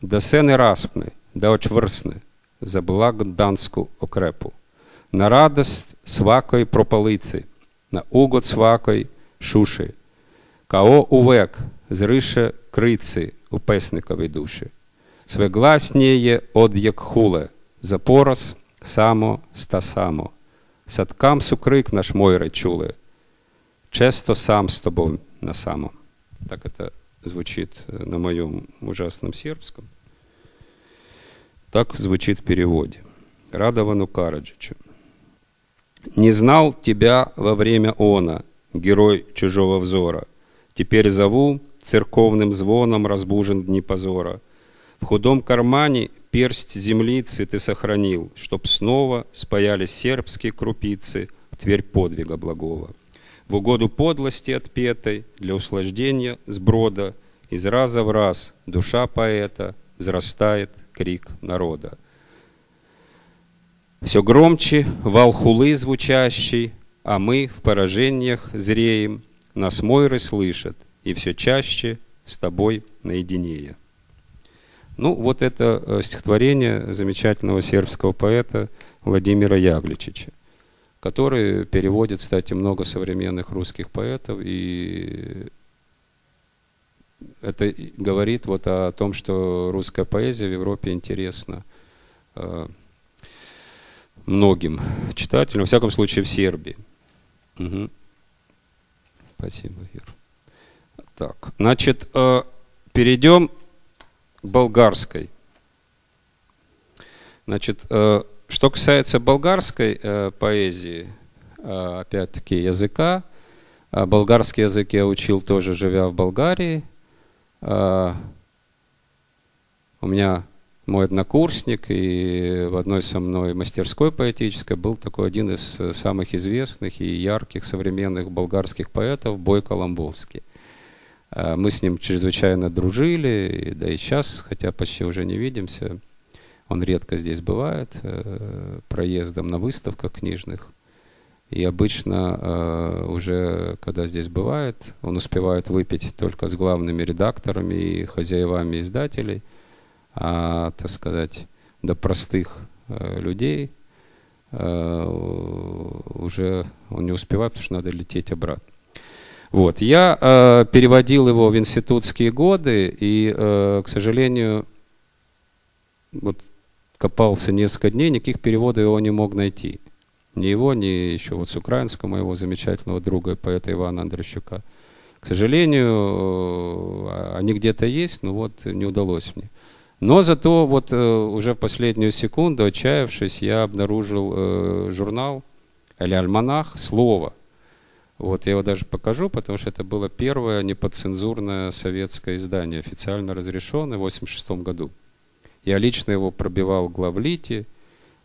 да се не распне, да очврсне за данську окрепу. На радость свакої пропалиці, на угод свакої шуші, као увек зрише криці у песниковій душі. Свегласніє од як хуле, за пораз само ста само. Садкам сукрик наш мой речуле, често сам с тобой на само. Так это звучит на моем ужасном сербском. Так звучит в переводе. Радовану Караджичу. Не знал тебя во время она, герой чужого взора. Теперь зову, церковным звоном разбужен дни позора. В худом кармане персть землицы ты сохранил, Чтоб снова спаялись сербские крупицы в Тверь подвига благого. В угоду подлости отпетой, для услаждения сброда, Из раза в раз душа поэта взрастает крик народа. Все громче вал хулы звучащий, а мы в поражениях зреем, нас Мойры слышат, и все чаще с тобой наедине. Ну, вот это э, стихотворение замечательного сербского поэта Владимира Ягличича, который переводит, кстати, много современных русских поэтов, и это говорит вот о том, что русская поэзия в Европе интересна э, многим читателям, во всяком случае в Сербии. Угу. Спасибо, Юр. Так, значит, э, перейдем к болгарской. Значит, э, что касается болгарской э, поэзии, э, опять-таки языка, э, болгарский язык я учил тоже, живя в Болгарии. Э, у меня мой однокурсник и в одной со мной мастерской поэтической был такой один из самых известных и ярких современных болгарских поэтов Бойко Ламбовский. А, мы с ним чрезвычайно дружили, да и сейчас, хотя почти уже не видимся, он редко здесь бывает, э, проездом на выставках книжных. И обычно э, уже, когда здесь бывает, он успевает выпить только с главными редакторами и хозяевами издателей, а, так сказать, до простых э, людей уже он не успевает, потому что надо лететь обратно. Вот. Я э, переводил его в институтские годы, и, э, к сожалению, вот копался несколько дней, никаких переводов его не мог найти. Ни его, ни еще вот с украинского моего замечательного друга, поэта Ивана Андрощука. К сожалению, э, они где-то есть, но вот не удалось мне. Но зато вот э, уже в последнюю секунду, отчаявшись, я обнаружил э, журнал или альманах «Слово», вот, я его даже покажу, потому что это было первое неподцензурное советское издание, официально разрешенное в 1986 году. Я лично его пробивал в главлите,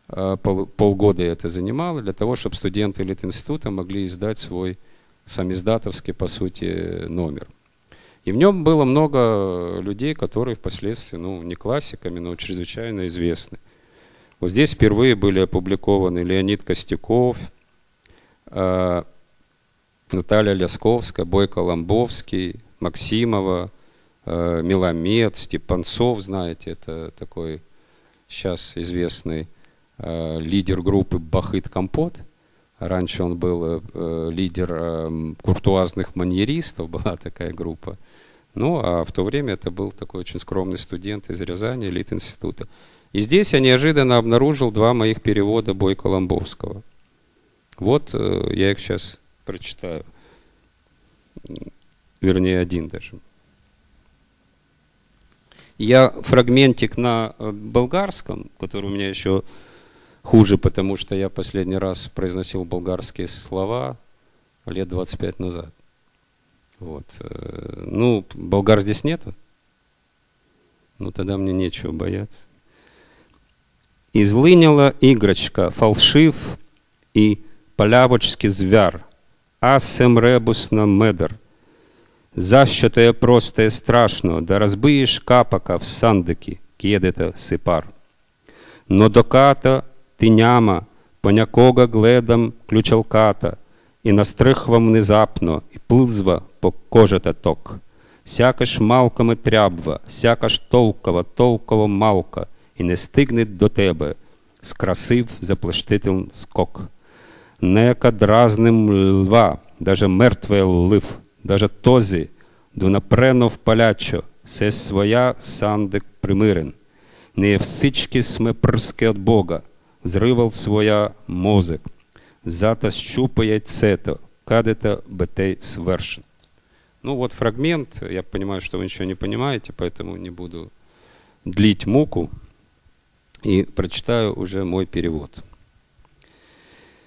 а, пол, полгода я это занимал, для того, чтобы студенты Литинститута могли издать свой самиздатовский, по сути, номер. И в нем было много людей, которые впоследствии, ну, не классиками, но чрезвычайно известны. Вот здесь впервые были опубликованы Леонид Костяков, а, Наталья Лясковская, Бойко Ламбовский, Максимова, э, Миломед, Степанцов, знаете, это такой сейчас известный э, лидер группы Бахыт Компот. Раньше он был э, лидер э, куртуазных маньеристов, была такая группа. Ну, а в то время это был такой очень скромный студент из Рязани, элит института. И здесь я неожиданно обнаружил два моих перевода Бойко Ламбовского. Вот э, я их сейчас прочитаю. Вернее, один даже. Я фрагментик на э, болгарском, который у меня еще хуже, потому что я последний раз произносил болгарские слова лет 25 назад. Вот. Э, ну, болгар здесь нету. Ну, тогда мне нечего бояться. Излыняла игрочка, фалшив, и полявочки звяр, асем ребус на медер. Защо те просто страшно, да розбиєш капака в сандики, к'єдете сипар. Но до ката ти няма, понякога гледам ключалката, і настрихвам внезапно, і плизва по кожета ток. Сяка ж малками трябва, сяка ж толкова, толкова малка, і не стигне до тебе, скрасив заплештитель скок. Нека дразним лва, даже мертве лив, даже този, до напрено впалячо, се своя сандик примирен. Не всички сме прски от Бога, зривал своя мозик, зата щупає цето, кадета бетей свершен. Ну вот фрагмент, я понимаю, что вы ничего не понимаете, поэтому не буду длить муку и прочитаю уже мой перевод.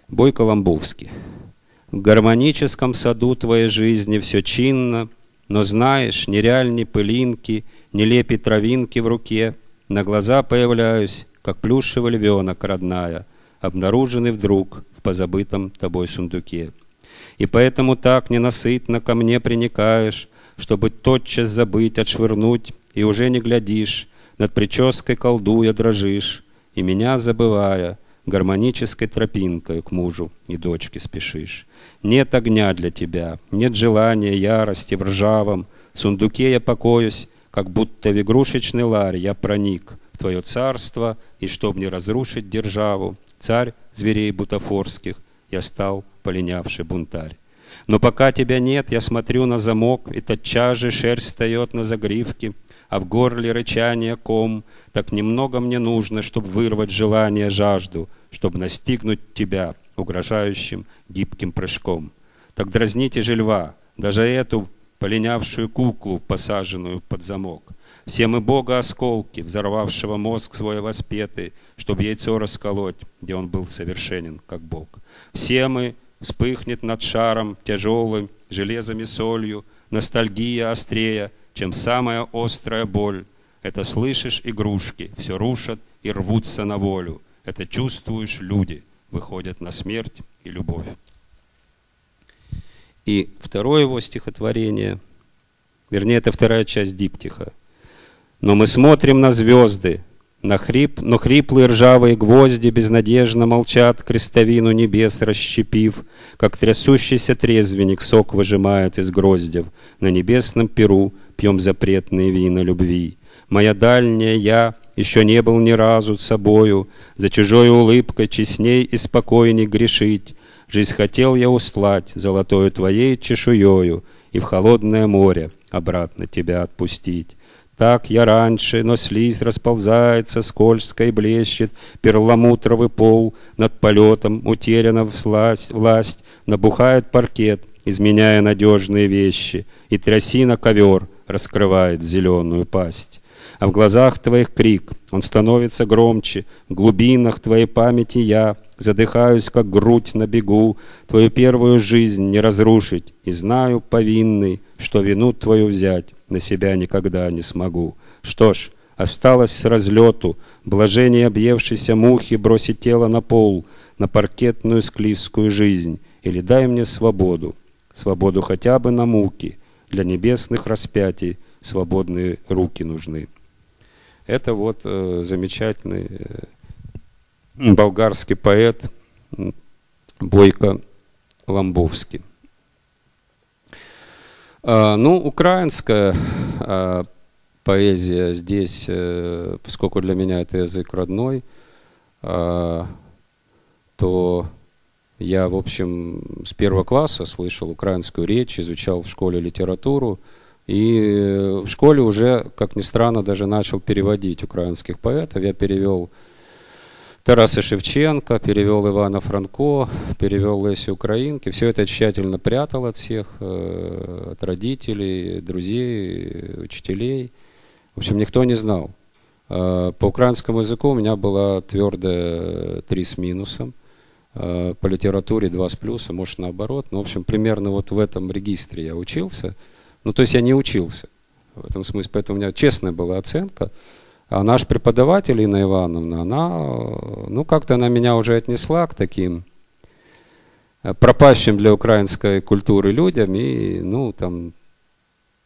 Бой Коломбовский. В гармоническом саду твоей жизни все чинно, но знаешь, нереальни пылинки, нелепи травинки в руке, на глаза появляюсь, как плюшевый львенок родная, обнаруженный вдруг в позабытом тобой сундуке. И поэтому так ненасытно ко мне приникаешь, чтобы тотчас забыть, отшвырнуть, и уже не глядишь, над прической колдуя дрожишь, и меня забывая, гармонической тропинкой к мужу и дочке спешишь. Нет огня для тебя, нет желания, ярости в ржавом, в сундуке я покоюсь, как будто в игрушечный ларь я проник в твое царство, и чтоб не разрушить державу, царь зверей бутафорских, я стал полинявший бунтарь. Но пока тебя нет, я смотрю на замок, и тотчас же шерсть встает на загривке, а в горле рычание ком, так немного мне нужно, чтобы вырвать желание жажду, чтобы настигнуть тебя угрожающим гибким прыжком. Так дразните же льва, даже эту полинявшую куклу, посаженную под замок. Все мы Бога осколки, взорвавшего мозг свой воспетый, чтобы яйцо расколоть, где он был совершенен, как Бог. Все мы вспыхнет над шаром тяжелым, железом и солью, ностальгия острее, чем самая острая боль. Это слышишь игрушки, все рушат и рвутся на волю. Это чувствуешь люди, выходят на смерть и любовь. И второе его стихотворение, вернее, это вторая часть диптиха. Но мы смотрим на звезды, на хрип, но хриплые ржавые гвозди безнадежно молчат, крестовину небес расщепив, как трясущийся трезвенник сок выжимает из гроздев. На небесном перу пьем запретные вина любви. Моя дальняя я еще не был ни разу собою, за чужой улыбкой честней и спокойней грешить. Жизнь хотел я услать золотою твоей чешуею и в холодное море обратно тебя отпустить. Так я раньше, но слизь расползается, скользко и блещет, перламутровый пол. Над полетом утеряна власть, власть, набухает паркет, изменяя надежные вещи, и трясина ковер раскрывает зеленую пасть. А в глазах твоих крик, он становится громче, в глубинах твоей памяти я задыхаюсь, как грудь на бегу, твою первую жизнь не разрушить, и знаю, повинный, что вину твою взять на себя никогда не смогу. Что ж, осталось с разлету, блажение объевшейся мухи бросить тело на пол, на паркетную склизкую жизнь, или дай мне свободу, свободу хотя бы на муки, для небесных распятий свободные руки нужны. Это вот э, замечательный э, болгарский поэт Бойко Ламбовский. А, ну, украинская а, поэзия здесь, э, поскольку для меня это язык родной, а, то я, в общем, с первого класса слышал украинскую речь, изучал в школе литературу, и э, в школе уже, как ни странно, даже начал переводить украинских поэтов. Я перевел Тараса Шевченко, перевел Ивана Франко, перевел Леси Украинки. Все это тщательно прятал от всех, э, от родителей, друзей, учителей. В общем, никто не знал. Э, по украинскому языку у меня была твердая 3 с минусом. По литературе 2 с плюсом, может наоборот. Но, в общем, примерно вот в этом регистре я учился – ну, то есть я не учился в этом смысле, поэтому у меня честная была оценка. А наш преподаватель Инна Ивановна, она, ну, как-то она меня уже отнесла к таким пропащим для украинской культуры людям и, ну, там,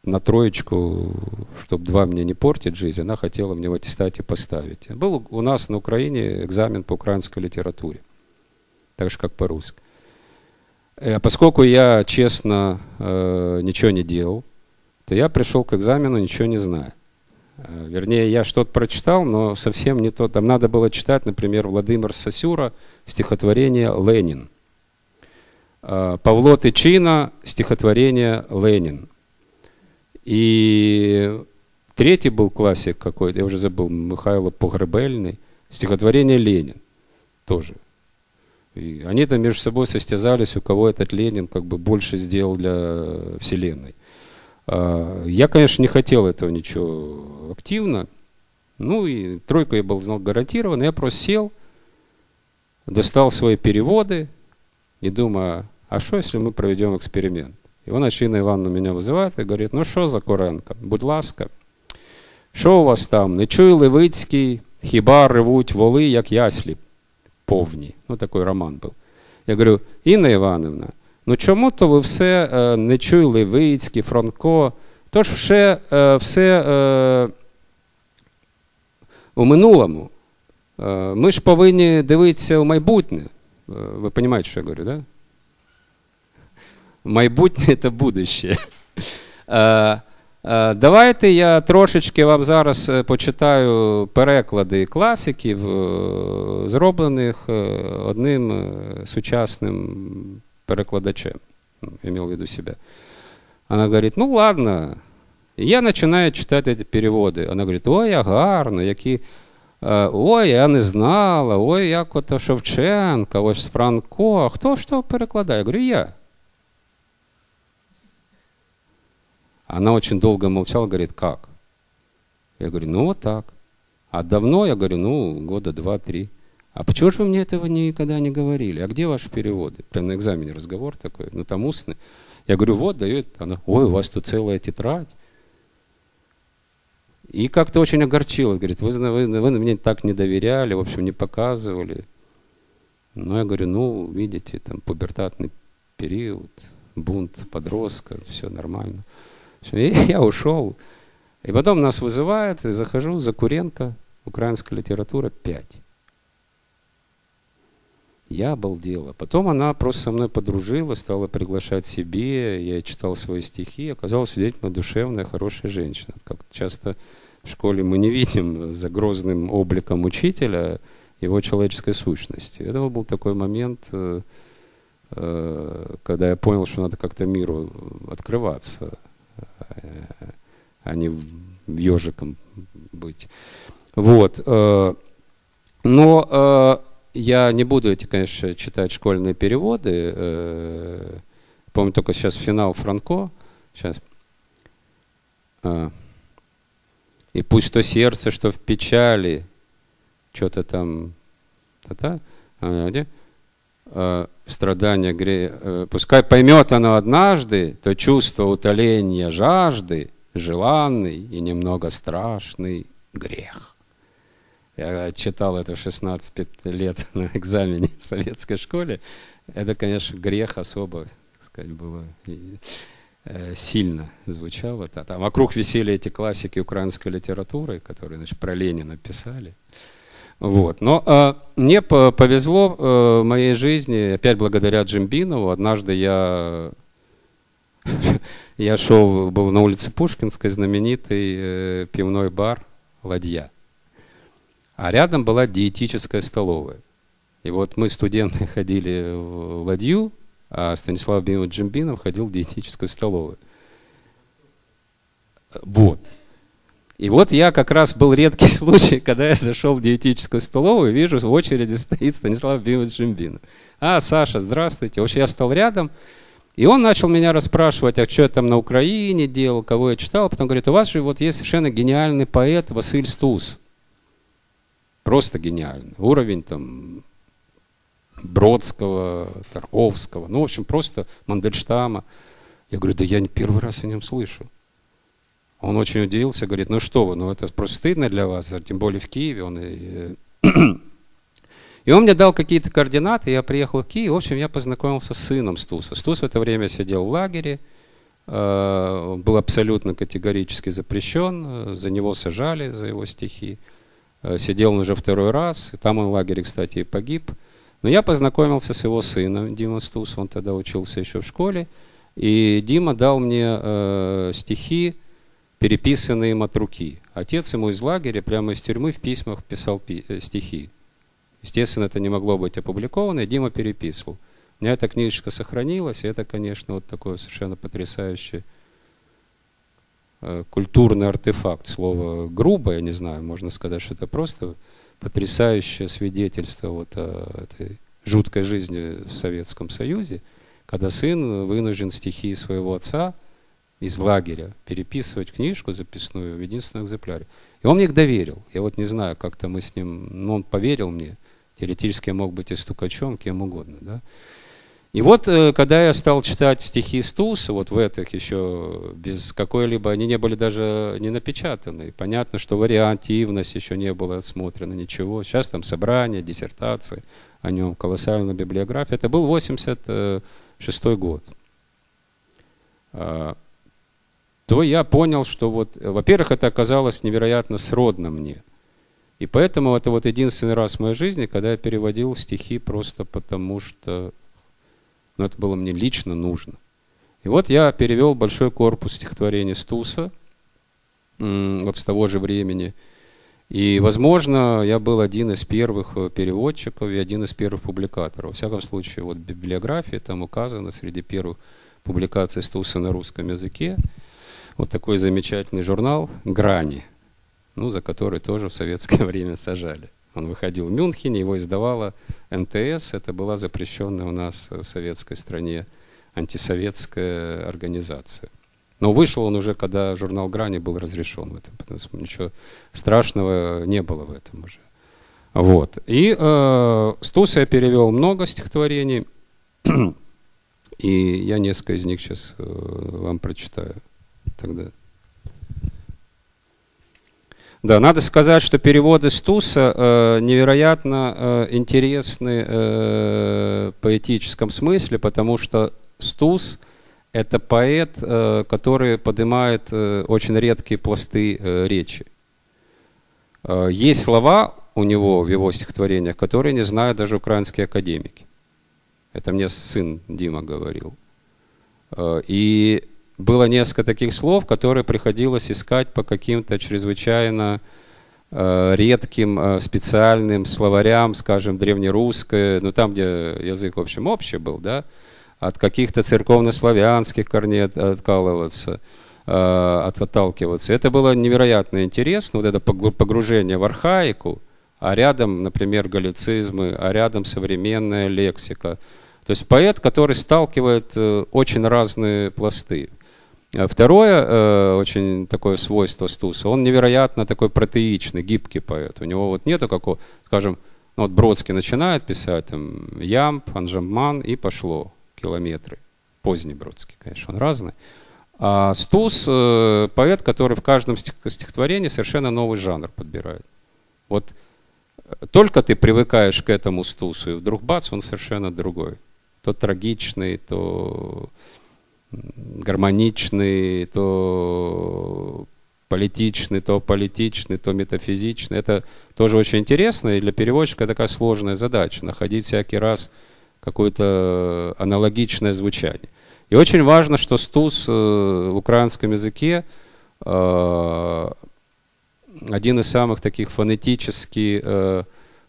на троечку, чтобы два мне не портить жизнь, она хотела мне в аттестате поставить. Был у нас на Украине экзамен по украинской литературе, так же, как по-русски. А поскольку я честно э, ничего не делал, то я пришел к экзамену ничего не зная. Э, вернее, я что-то прочитал, но совсем не то. Там надо было читать, например, Владимир Сосюра, стихотворение «Ленин». Э, Павло Тычина, стихотворение «Ленин». И третий был классик какой-то, я уже забыл, Михайло Погребельный, стихотворение «Ленин» тоже. И они там между собой состязались, у кого этот Ленин как бы больше сделал для Вселенной. А, я, конечно, не хотел этого ничего активно. Ну и тройку я был знал гарантированно. Я просто сел, достал свои переводы и думаю, а что, если мы проведем эксперимент? І вона Інна Івановна мене визиває і говорить, ну що за Коренко, будь ласка, що у вас там? Не чуй Левицький, хіба ревуть воли, як яслі повні. Ну, такий роман був. Я говорю, Інна Івановна, ну чому то ви все е, не чуй Левицький, Франко? Тож все, е, все е, у минулому. Е, ми ж повинні дивитися у майбутнє. Е, ви розумієте, що я говорю? Да? майбутнє та будуще. Е, е, давайте я трошечки вам зараз е, почитаю переклади класиків, зроблених одним сучасним перекладачем. Я имел в виду себя. Она говорит, ну ладно. И я начинаю читать эти переводи. Вона говорить, ой, я гарно, які. Ой, я не знала, ой, як ото Шевченка, ось Франко. А хто ж то перекладає? Я говорю, я. Она очень долго молчала, говорит, как? Я говорю, ну вот так. А давно, я говорю, ну, года два-три. А почему же вы мне этого никогда не говорили? А где ваши переводы? Прям на экзамене разговор такой, ну там устный. Я говорю, вот, дает. Она, ой, у вас тут целая тетрадь. И как-то очень огорчилась, говорит, вы, вы, вы мне так не доверяли, в общем, не показывали. Ну, я говорю, ну, видите, там пубертатный период, бунт подростка, все нормально. И я ушел. И потом нас вызывают, и захожу, Закуренко, украинская литература 5. Я обалдела. Потом она просто со мной подружила, стала приглашать себе, я читал свои стихи, оказалась удивительно душевная, хорошая женщина. Как часто в школе мы не видим за грозным обликом учителя его человеческой сущности. Это был такой момент, э, э, когда я понял, что надо как-то миру открываться а не ежиком быть. Вот. Э, но я не буду эти, конечно, читать школьные переводы. Э, помню только сейчас финал Франко. Сейчас. И пусть то сердце, что в печали, что-то там, та-та, а, где? страдания, гре... Э, пускай поймет оно однажды, то чувство утоления жажды, желанный и немного страшный грех. Я читал это в 16 лет на экзамене в советской школе. Это, конечно, грех особо, так сказать, было э, сильно звучало. Там вокруг висели эти классики украинской литературы, которые значит, про Ленина писали. Вот. Но э, мне повезло э, в моей жизни, опять благодаря Джимбинову. Однажды я, я шел, был на улице Пушкинской, знаменитый э, пивной бар «Ладья». А рядом была диетическая столовая. И вот мы, студенты, ходили в «Ладью», а Станислав Джимбинов ходил в диетическую столовую. Вот. И вот я как раз был редкий случай, когда я зашел в диетическую столовую, вижу, в очереди стоит Станислав Бимович Жимбин. А, Саша, здравствуйте. Вот я стал рядом, и он начал меня расспрашивать, а что я там на Украине делал, кого я читал. Потом говорит, у вас же вот есть совершенно гениальный поэт Василь Стус. Просто гениальный. Уровень там Бродского, Тарковского. Ну, в общем, просто Мандельштама. Я говорю, да я не первый раз о нем слышу. Он очень удивился, говорит, ну что вы, ну это просто стыдно для вас, тем более в Киеве. Он и, и И он мне дал какие-то координаты, я приехал в Киев, в общем, я познакомился с сыном Стуса. Стус в это время сидел в лагере, э, был абсолютно категорически запрещен, за него сажали, за его стихи. Э, сидел он уже второй раз, там он в лагере, кстати, и погиб. Но я познакомился с его сыном, Дима Стус, он тогда учился еще в школе, и Дима дал мне э, стихи, переписанные им от руки. Отец ему из лагеря, прямо из тюрьмы в письмах писал пи- э, стихи. Естественно, это не могло быть опубликовано, и Дима переписывал. У меня эта книжечка сохранилась, и это, конечно, вот такой совершенно потрясающий э, культурный артефакт. Слово грубо, я не знаю, можно сказать, что это просто потрясающее свидетельство вот о этой жуткой жизни в Советском Союзе, когда сын вынужден стихи своего отца из лагеря переписывать книжку записную в единственном экземпляре. И он мне их доверил. Я вот не знаю, как-то мы с ним, но он поверил мне. Теоретически я мог быть и стукачом, кем угодно. Да? И вот, э, когда я стал читать стихи Стуса, вот в этих еще без какой-либо, они не были даже не напечатаны. Понятно, что вариантивность еще не была отсмотрена, ничего. Сейчас там собрание, диссертации о нем, колоссальная библиография. Это был 86 год. А, то я понял, что вот, во-первых, это оказалось невероятно сродно мне. И поэтому это вот единственный раз в моей жизни, когда я переводил стихи просто потому, что ну, это было мне лично нужно. И вот я перевел большой корпус стихотворений Стуса, вот с того же времени. И, возможно, я был один из первых переводчиков и один из первых публикаторов. Во всяком случае, вот в библиографии там указано среди первых публикаций Стуса на русском языке вот такой замечательный журнал «Грани» ну, за который тоже в советское время сажали. Он выходил в Мюнхене, его издавала НТС, это была запрещенная у нас в советской стране антисоветская организация. Но вышел он уже, когда журнал «Грани» был разрешен в этом, потому что ничего страшного не было в этом уже. Вот. И э, Стуса я перевел много стихотворений, и я несколько из них сейчас э, вам прочитаю тогда. Да, надо сказать, что переводы Стуса э, невероятно э, интересны э, в поэтическом смысле, потому что Стус – это поэт, э, который поднимает э, очень редкие пласты э, речи. Э, есть слова у него в его стихотворениях, которые не знают даже украинские академики. Это мне сын Дима говорил. Э, и было несколько таких слов, которые приходилось искать по каким-то чрезвычайно э, редким э, специальным словарям, скажем, древнерусское, ну там, где язык, в общем, общий был, да, от каких-то церковно-славянских корней откалываться, э, отталкиваться. Это было невероятно интересно, вот это погружение в архаику, а рядом, например, галлицизмы, а рядом современная лексика. То есть поэт, который сталкивает э, очень разные пласты. А второе, э, очень такое свойство Стуса, он невероятно такой протеичный, гибкий поэт. У него вот нету какого, скажем, ну вот Бродский начинает писать, там, Ямб, Анжаман, и пошло километры. Поздний Бродский, конечно, он разный. А Стус э, поэт, который в каждом стих, стихотворении совершенно новый жанр подбирает. Вот э, только ты привыкаешь к этому Стусу, и вдруг бац, он совершенно другой. То трагичный, то гармоничный, то политичный, то политичный, то метафизичный. Это тоже очень интересно, и для переводчика такая сложная задача, находить всякий раз какое-то аналогичное звучание. И очень важно, что стус э, в украинском языке э, один из самых таких фонетически э,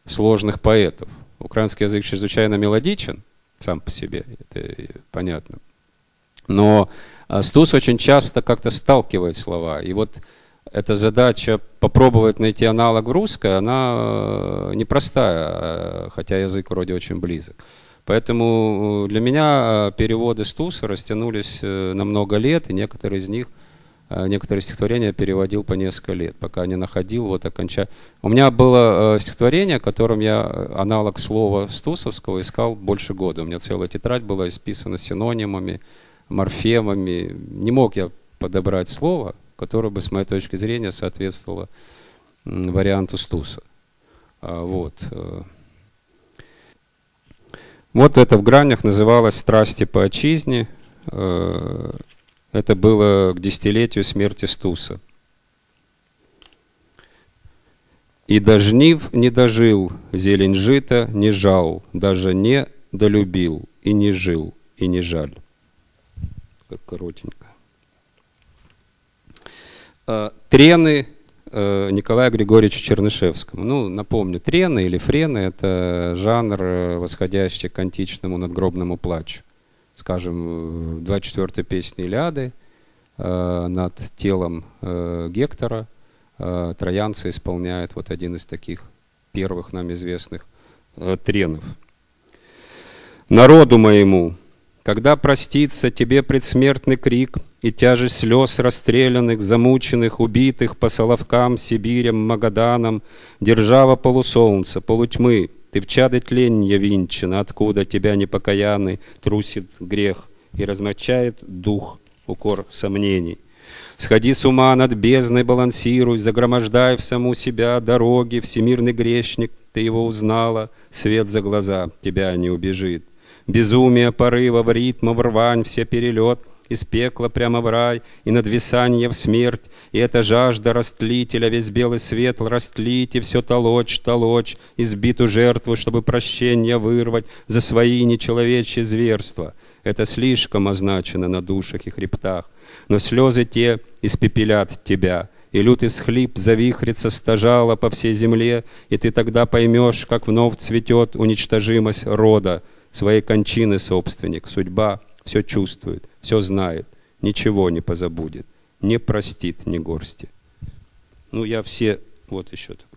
сложных поэтов. Украинский язык чрезвычайно мелодичен сам по себе, это понятно. Но а, Стус очень часто как-то сталкивает слова. И вот эта задача попробовать найти аналог в русской, она э, непростая, а, хотя язык вроде очень близок. Поэтому э, для меня э, переводы Стуса растянулись на много лет, и некоторые из них, некоторые стихотворения переводил по несколько лет, пока не находил вот окончательно. У меня было стихотворение, которым я аналог слова стусовского искал больше года. У меня целая тетрадь была исписана синонимами, морфемами. Не мог я подобрать слово, которое бы, с моей точки зрения, соответствовало варианту Стуса. А, вот. Э. Вот это в гранях называлось «Страсти по отчизне». Э, это было к десятилетию смерти Стуса. И дожнив не дожил, зелень жита не жал, даже не долюбил, и не жил, и не жаль. Коротенько. А, трены э, Николая Григорьевича Чернышевскому. Ну, напомню, трены или френы – это жанр, э, восходящий к античному надгробному плачу. Скажем, 24-й песни Илиады э, над телом Гектора – Э, троянцы исполняют вот один из таких первых нам известных э, тренов. «Народу моему, когда простится тебе предсмертный крик и тяжесть слез расстрелянных, замученных, убитых по Соловкам, Сибирям, Магаданам, держава полусолнца, полутьмы, ты в чады тленья винчена, откуда тебя непокаянный трусит грех и размочает дух укор сомнений». Сходи с ума над бездной, балансируй, загромождай в саму себя дороги, всемирный грешник, ты его узнала, свет за глаза тебя не убежит. Безумие порыва в ритма, в рвань, все перелет, из пекла прямо в рай, и надвисание в смерть, и эта жажда растлителя, весь белый свет растлить, и все толочь, толочь, избитую жертву, чтобы прощение вырвать за свои нечеловечьи зверства. Это слишком означено на душах и хребтах но слезы те испепелят тебя, и лютый схлип завихрится стажала по всей земле, и ты тогда поймешь, как вновь цветет уничтожимость рода, своей кончины собственник, судьба все чувствует, все знает, ничего не позабудет, не простит ни горсти. Ну, я все, вот еще так.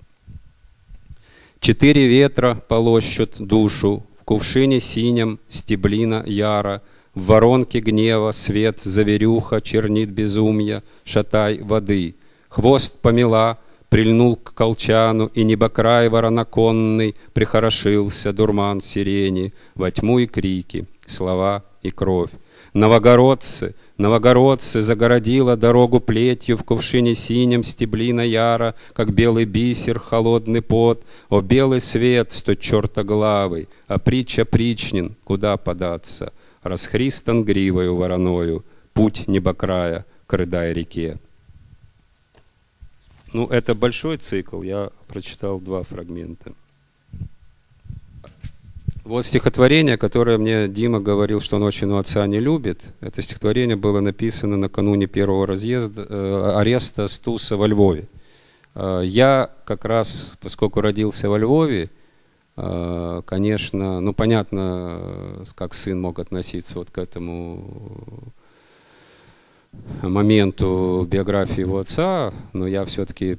Четыре ветра полощут душу, в кувшине синем стеблина яра — в воронке гнева свет заверюха чернит безумья, шатай воды. Хвост помела, прильнул к колчану, и небокрай вороноконный прихорошился дурман сирени, во тьму и крики, слова и кровь. Новогородцы, новогородцы загородила дорогу плетью в кувшине синем стеблина яра, как белый бисер, холодный пот, о белый свет сто черта главой, а притча причнин, куда податься — расхристан гривою вороною, путь небокрая к рыдай реке. Ну, это большой цикл, я прочитал два фрагмента. Вот стихотворение, которое мне Дима говорил, что он очень у отца не любит. Это стихотворение было написано накануне первого разъезда, э, ареста Стуса во Львове. Э, я как раз, поскольку родился во Львове, Э, конечно, ну понятно, как сын мог относиться вот к этому моменту биографии его отца, но я все-таки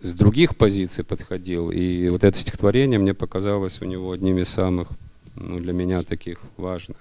с других позиций подходил. И вот это стихотворение мне показалось у него одним из самых ну, для меня таких важных.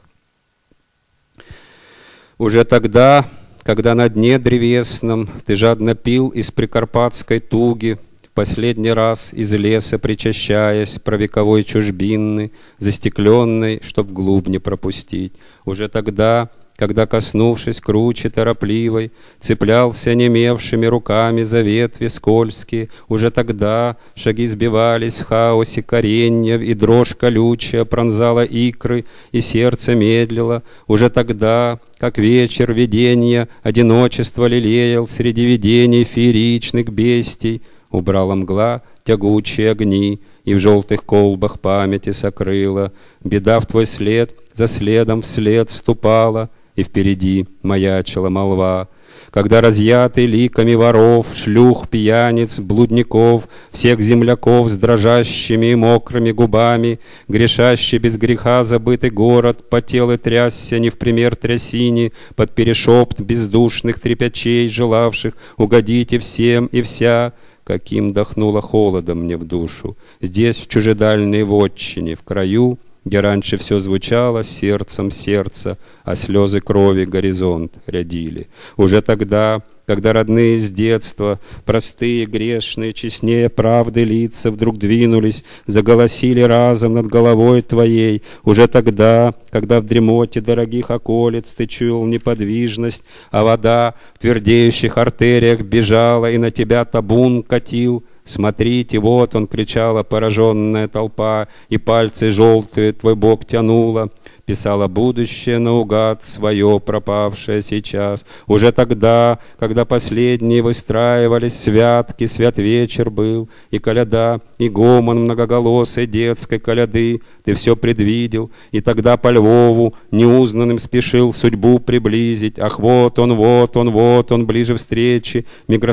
Уже тогда, когда на дне древесном ты жадно пил из прикарпатской туги – последний раз из леса причащаясь про вековой чужбинны, застекленной, чтоб вглубь не пропустить. Уже тогда, когда, коснувшись круче торопливой, цеплялся немевшими руками за ветви скользкие, уже тогда шаги сбивались в хаосе кореньев, и дрожь колючая пронзала икры, и сердце медлило, уже тогда, как вечер видения, одиночество лелеял среди видений фееричных бестий, Убрала мгла тягучие огни, И в желтых колбах памяти сокрыла. Беда в твой след, за следом вслед ступала, И впереди маячила молва. Когда разъятый ликами воров, Шлюх, пьяниц, блудников, Всех земляков с дрожащими и мокрыми губами, Грешащий без греха забытый город, Потел и трясся не в пример трясине, Под перешепт бездушных трепячей, Желавших угодить и всем, и вся — каким дохнуло холодом мне в душу. Здесь, в чужедальной вотчине, в краю, где раньше все звучало сердцем сердца, а слезы крови горизонт рядили. Уже тогда, когда родные с детства, простые, грешные, честнее правды лица вдруг двинулись, заголосили разом над головой твоей, уже тогда, когда в дремоте дорогих околиц ты чуял неподвижность, а вода в твердеющих артериях бежала и на тебя табун катил, Смотрите, вот он, кричала пораженная толпа, и пальцы желтые твой бог тянула писала будущее наугад свое, пропавшее сейчас. Уже тогда, когда последние выстраивались святки, свят вечер был, и коляда, и гомон многоголосой детской коляды, ты все предвидел, и тогда по Львову неузнанным спешил судьбу приблизить. Ах, вот он, вот он, вот он, ближе встречи, миг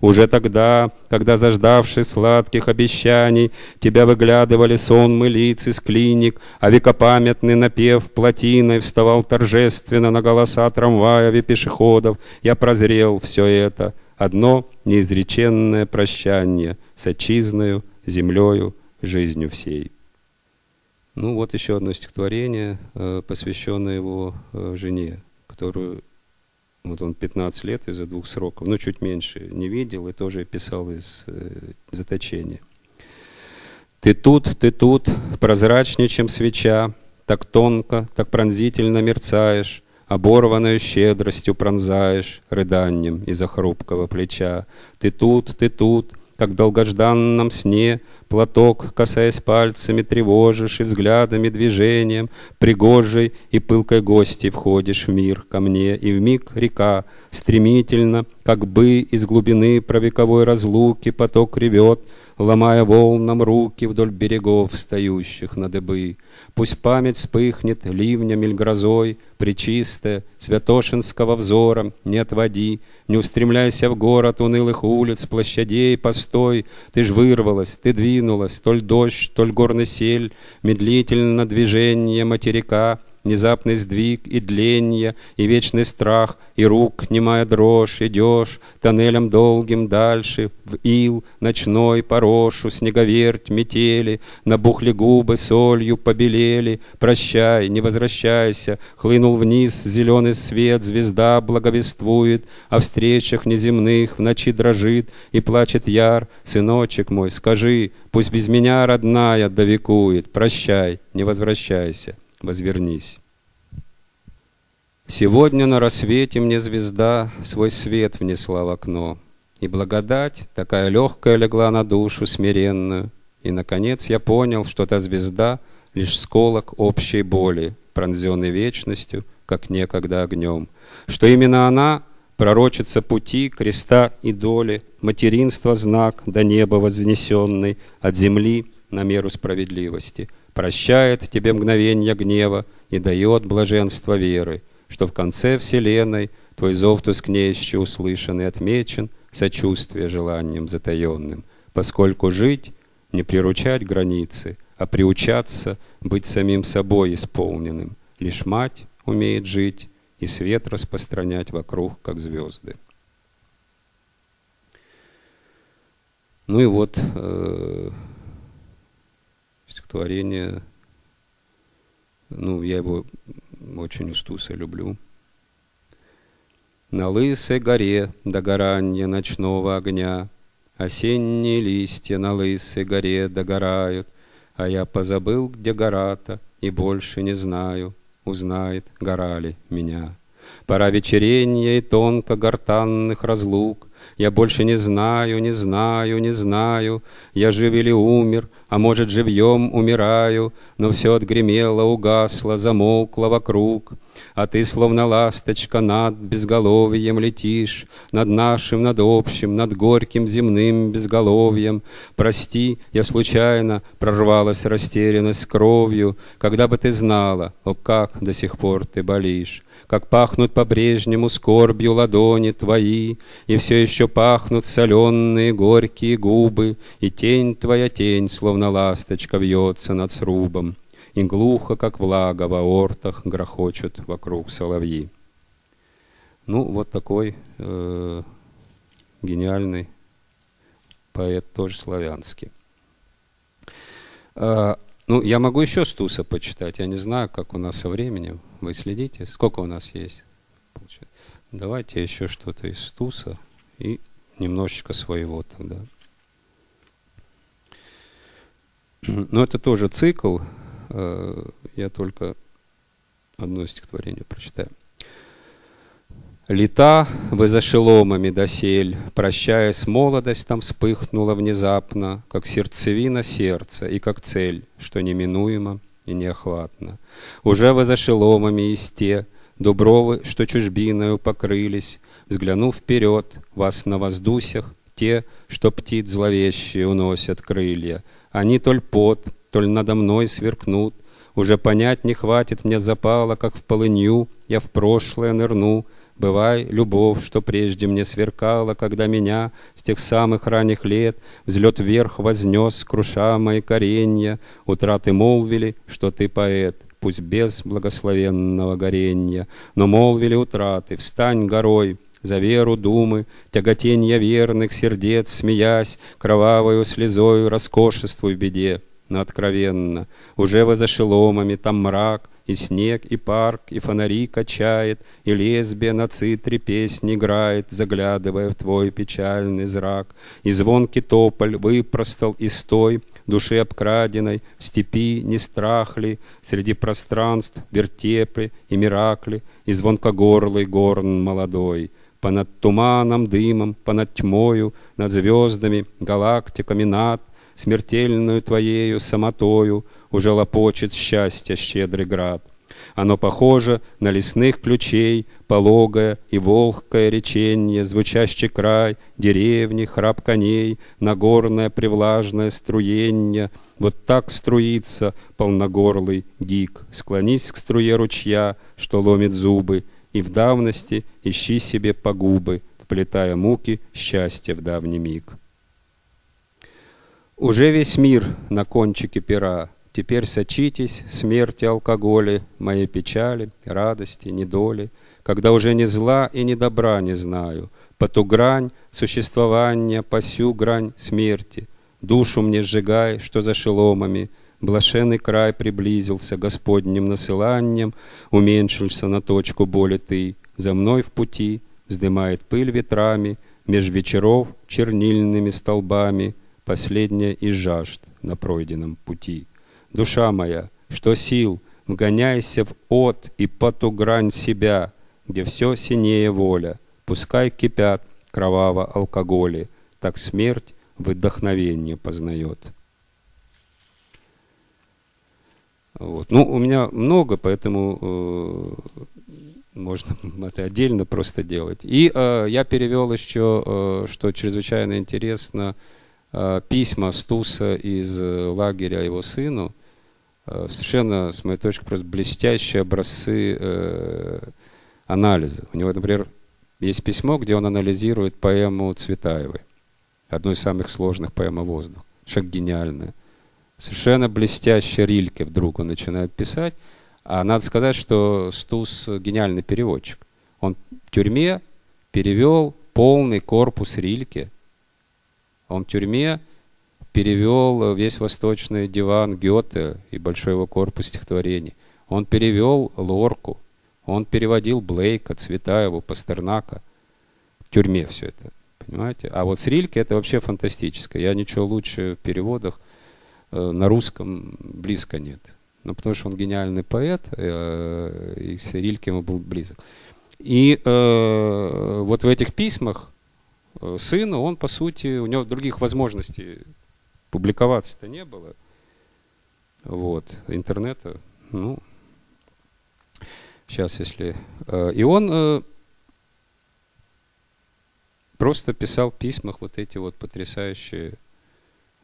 Уже тогда, когда заждавшись сладких обещаний, тебя выглядывали сонмы лиц из клиник, а векопамятный напев плотиной вставал торжественно на голоса трамваев и пешеходов. Я прозрел все это, одно неизреченное прощание с отчизною, землею, жизнью всей. Ну вот еще одно стихотворение, э, посвященное его э, жене, которую вот он 15 лет из-за двух сроков, ну чуть меньше, не видел и тоже писал из э, заточения. Ты тут, ты тут, прозрачнее, чем свеча, так тонко, так пронзительно мерцаешь, оборванную щедростью пронзаешь рыданием из-за хрупкого плеча. Ты тут, ты тут, как в долгожданном сне, Платок, касаясь пальцами, тревожишь и взглядами, движением, Пригожей и пылкой гости входишь в мир ко мне, И в миг река стремительно, как бы из глубины провековой разлуки поток ревет, Ломая волнам руки вдоль берегов, стоящих на дыбы. Пусть память вспыхнет ливнем или грозой, Пречистая, святошинского взора не отводи, Не устремляйся в город унылых улиц, площадей, постой, Ты ж вырвалась, ты двинулась, толь дождь, толь горный сель, Медлительно движение материка — внезапный сдвиг и дление, и вечный страх, и рук немая дрожь, идешь тоннелем долгим дальше, в ил ночной порошу, снеговерть, метели, набухли губы солью побелели, прощай, не возвращайся, хлынул вниз зеленый свет, звезда благовествует, о встречах неземных в ночи дрожит и плачет яр, сыночек мой, скажи, пусть без меня родная довекует, прощай, не возвращайся возвернись. Сегодня на рассвете мне звезда свой свет внесла в окно, И благодать такая легкая легла на душу смиренную, И, наконец, я понял, что та звезда — Лишь сколок общей боли, пронзенной вечностью, Как некогда огнем, Что именно она — пророчица пути, креста и доли, Материнство знак до неба вознесенный, От земли на меру справедливости — прощает тебе мгновенья гнева и дает блаженство веры, что в конце вселенной твой зов тускнеющий услышан и отмечен сочувствие желанием затаенным, поскольку жить не приручать границы, а приучаться быть самим собой исполненным. Лишь мать умеет жить и свет распространять вокруг, как звезды. Ну и вот э, стихотворение, ну, я его очень устуса люблю. На лысой горе догорания ночного огня Осенние листья на лысой горе догорают, А я позабыл, где гора-то, и больше не знаю, Узнает, гора ли меня. Пора вечеренья и тонко гортанных разлук, я больше не знаю, не знаю, не знаю, Я жив или умер, а может, живьем умираю, Но все отгремело, угасло, замолкло вокруг. А ты, словно ласточка, над безголовьем летишь, Над нашим, над общим, над горьким земным безголовьем. Прости, я случайно прорвалась растерянность кровью, Когда бы ты знала, о, как до сих пор ты болишь как пахнут по-прежнему скорбью ладони твои, И все еще пахнут соленые горькие губы, И тень твоя тень, словно ласточка, вьется над срубом, И глухо, как влага в аортах, грохочут вокруг соловьи. Ну, вот такой э, гениальный поэт, тоже славянский. А, ну, я могу еще Стуса почитать. Я не знаю, как у нас со временем. Вы следите? Сколько у нас есть? Давайте еще что-то из Стуса и немножечко своего тогда. Но это тоже цикл. Э, я только одно стихотворение прочитаю. Лета вы за шеломами досель, Прощаясь, молодость там вспыхнула внезапно, Как сердцевина сердца и как цель, Что неминуемо и неохватно. Уже вы за шеломами из те Дубровы, что чужбиною покрылись, Взглянув вперед, вас на воздусях, Те, что птиц зловещие уносят крылья, Они толь пот, толь надо мной сверкнут, Уже понять не хватит мне запала, Как в полынью я в прошлое нырну, Бывай, любовь, что прежде мне сверкала, Когда меня с тех самых ранних лет Взлет вверх вознес, круша мои коренья, Утраты молвили, что ты поэт, Пусть без благословенного горенья, Но молвили утраты, встань горой, за веру думы, тяготенья верных сердец, смеясь, кровавою слезою роскошествуй в беде, но откровенно. Уже вы за шеломами там мрак, и снег, и парк, и фонари качает, И лесбия на цитре песни играет, Заглядывая в твой печальный зрак. И звонкий тополь выпростал из той Души обкраденной, в степи не страх ли, Среди пространств вертепли и миракли, И звонкогорлый горн молодой — понад туманом, дымом, понад тьмою, над звездами, галактиками над, смертельную твоею самотою уже лопочет счастье щедрый град. Оно похоже на лесных ключей, пологое и волхкое реченье, звучащий край, деревни, храп коней, нагорное привлажное струенье. Вот так струится полногорлый гик. Склонись к струе ручья, что ломит зубы, и в давности ищи себе погубы, вплетая муки счастья в давний миг. Уже весь мир на кончике пера, Теперь сочитесь смерти алкоголи, Моей печали, радости, недоли, Когда уже ни зла и ни добра не знаю, По ту грань существования, По сю грань смерти, Душу мне сжигай, что за шеломами, Блаженный край приблизился Господним насыланием, Уменьшился на точку боли ты, За мной в пути вздымает пыль ветрами, Меж вечеров чернильными столбами. Последняя из жажд на пройденном пути. Душа моя, что сил, вгоняйся в от и по ту грань себя, Где все синее воля, пускай кипят кроваво алкоголи, Так смерть вдохновение познает. Вот. Ну, у меня много, поэтому э, можно это отдельно просто делать. И э, я перевел еще, э, что чрезвычайно интересно, э, письма Стуса из э, лагеря его сыну. Э, совершенно, с моей точки просто блестящие образцы э, анализа. У него, например, есть письмо, где он анализирует поэму Цветаевой. Одну из самых сложных поэм о воздух. Шаг гениальная совершенно блестяще Рильке вдруг он начинает писать. А надо сказать, что Стус гениальный переводчик. Он в тюрьме перевел полный корпус Рильке. Он в тюрьме перевел весь восточный диван Гёте и большой его корпус стихотворений. Он перевел Лорку. Он переводил Блейка, Цветаеву, Пастернака. В тюрьме все это. Понимаете? А вот с Рильке это вообще фантастическое. Я ничего лучше в переводах Э, на русском близко нет. Ну, потому что он гениальный поэт, э, и с Рильке ему был близок. И э, вот в этих письмах э, сыну он, по сути, у него других возможностей публиковаться-то не было. Вот, интернета, ну, сейчас, если... Э, и он э, просто писал в письмах вот эти вот потрясающие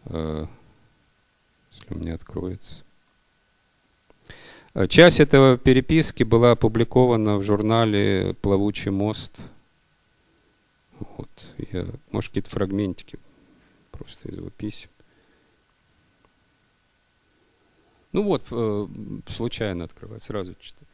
э, если у меня откроется. Э, часть этого переписки была опубликована в журнале «Плавучий мост». Вот, я, может, какие-то фрагментики просто из его писем. Ну вот, э, случайно открывать, сразу читаю.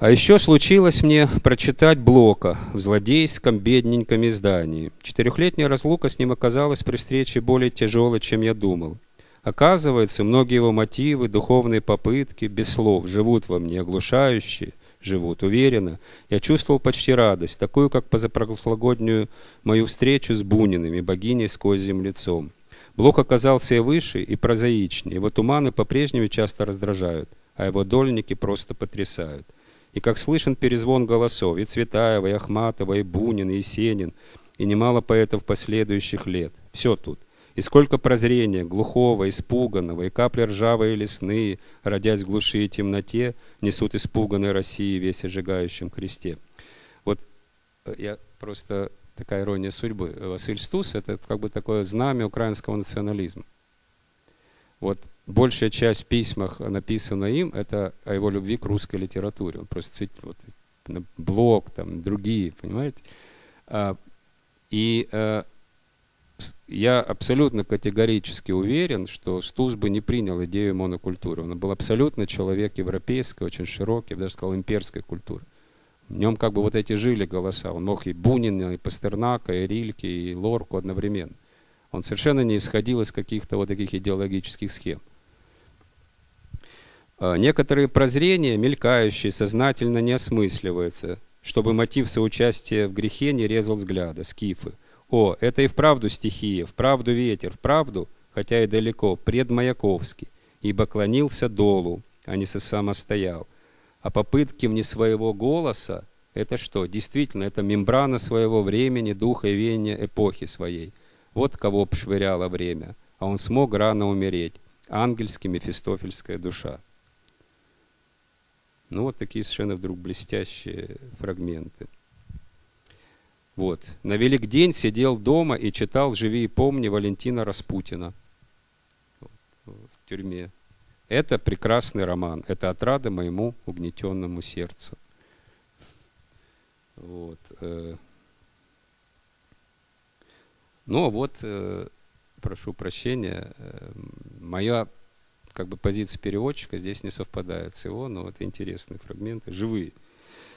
А еще случилось мне прочитать Блока в злодейском бедненьком издании. Четырехлетняя разлука с ним оказалась при встрече более тяжелой, чем я думал. Оказывается, многие его мотивы, духовные попытки, без слов, живут во мне, оглушающие, живут. Уверенно. Я чувствовал почти радость, такую, как позапрошлогоднюю мою встречу с Буниным богиней с козьим лицом. Блок оказался и выше, и прозаичнее. Его туманы по-прежнему часто раздражают, а его дольники просто потрясают. И как слышен перезвон голосов, и Цветаева, и Ахматова, и Бунин, и Есенин, и немало поэтов последующих лет. Все тут. И сколько прозрения, глухого, испуганного, и капли ржавые лесные, родясь в глуши и темноте, несут испуганной России весь ожигающем кресте. Вот э, я просто такая ирония судьбы. Василь Стус – это как бы такое знамя украинского национализма. Вот большая часть в письмах, написана им, это о его любви к русской литературе. Он просто вот, блог, там, другие, понимаете? А, и а, я абсолютно категорически уверен, что Стус бы не принял идею монокультуры. Он был абсолютно человек европейской, очень широкий, я бы даже сказал, имперской культуры. В нем как бы вот эти жили голоса. Он мог и Бунина, и Пастернака, и Рильки, и Лорку одновременно. Он совершенно не исходил из каких-то вот таких идеологических схем. А некоторые прозрения, мелькающие, сознательно не осмысливаются, чтобы мотив соучастия в грехе не резал взгляда, скифы. О, это и вправду стихия, вправду ветер, вправду, хотя и далеко, предмаяковский, ибо клонился долу, а не самостоял. А попытки мне своего голоса – это что? Действительно, это мембрана своего времени, духа и веяния эпохи своей. Вот кого обшвыряло время. А он смог рано умереть. Ангельский мефистофельская душа. Ну вот такие совершенно вдруг блестящие фрагменты. Вот. На Великдень сидел дома и читал «Живи и помни» Валентина Распутина в тюрьме. Это прекрасный роман. Это отрада моему угнетенному сердцу. Вот. Э. Ну вот, э, прошу прощения, э, моя как бы позиция переводчика здесь не совпадает с его, но это интересные фрагменты, живые.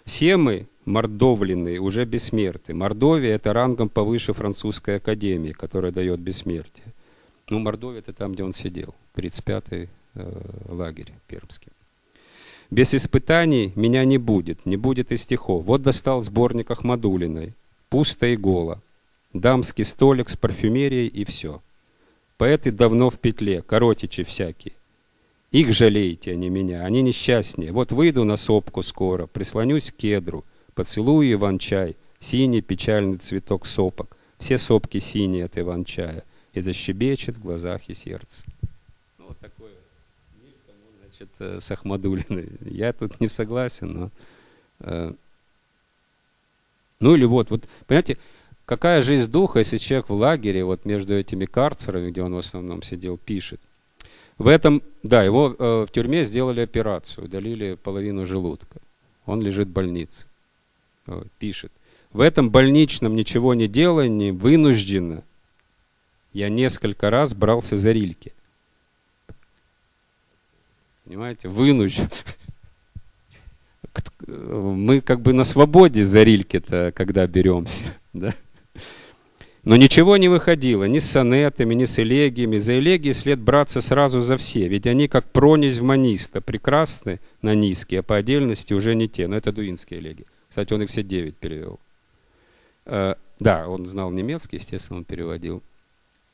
Все мы, мордовленные, уже бессмертны. Мордовия – это рангом повыше французской академии, которая дает бессмертие. Ну, Мордовия – это там, где он сидел, 35-й Э, лагерь пермский. Без испытаний меня не будет, не будет и стихов. Вот достал сборник Ахмадулиной. Пусто и голо. Дамский столик с парфюмерией и все. Поэты давно в петле, коротичи всякие. Их жалеете, а не меня, они несчастнее. Вот выйду на сопку скоро, прислонюсь к кедру, поцелую Иван-чай, синий печальный цветок сопок. Все сопки синие от Иван-чая, и защебечет в глазах и сердце значит, э, с Ахмадулиной. Я тут не согласен, но... Э, ну или вот, вот, понимаете, какая жизнь духа, если человек в лагере, вот между этими карцерами, где он в основном сидел, пишет. В этом, да, его э, в тюрьме сделали операцию, удалили половину желудка. Он лежит в больнице. Пишет. В этом больничном ничего не делании вынужденно я несколько раз брался за рильки. Понимаете, вынужден. Мы как бы на свободе за рильки-то, когда беремся. Да? Но ничего не выходило, ни с сонетами, ни с элегиями. За элегии след браться сразу за все, ведь они как пронизь в маниста, прекрасны на низкие, а по отдельности уже не те. Но это дуинские элегии. Кстати, он их все девять перевел. Э, да, он знал немецкий, естественно, он переводил.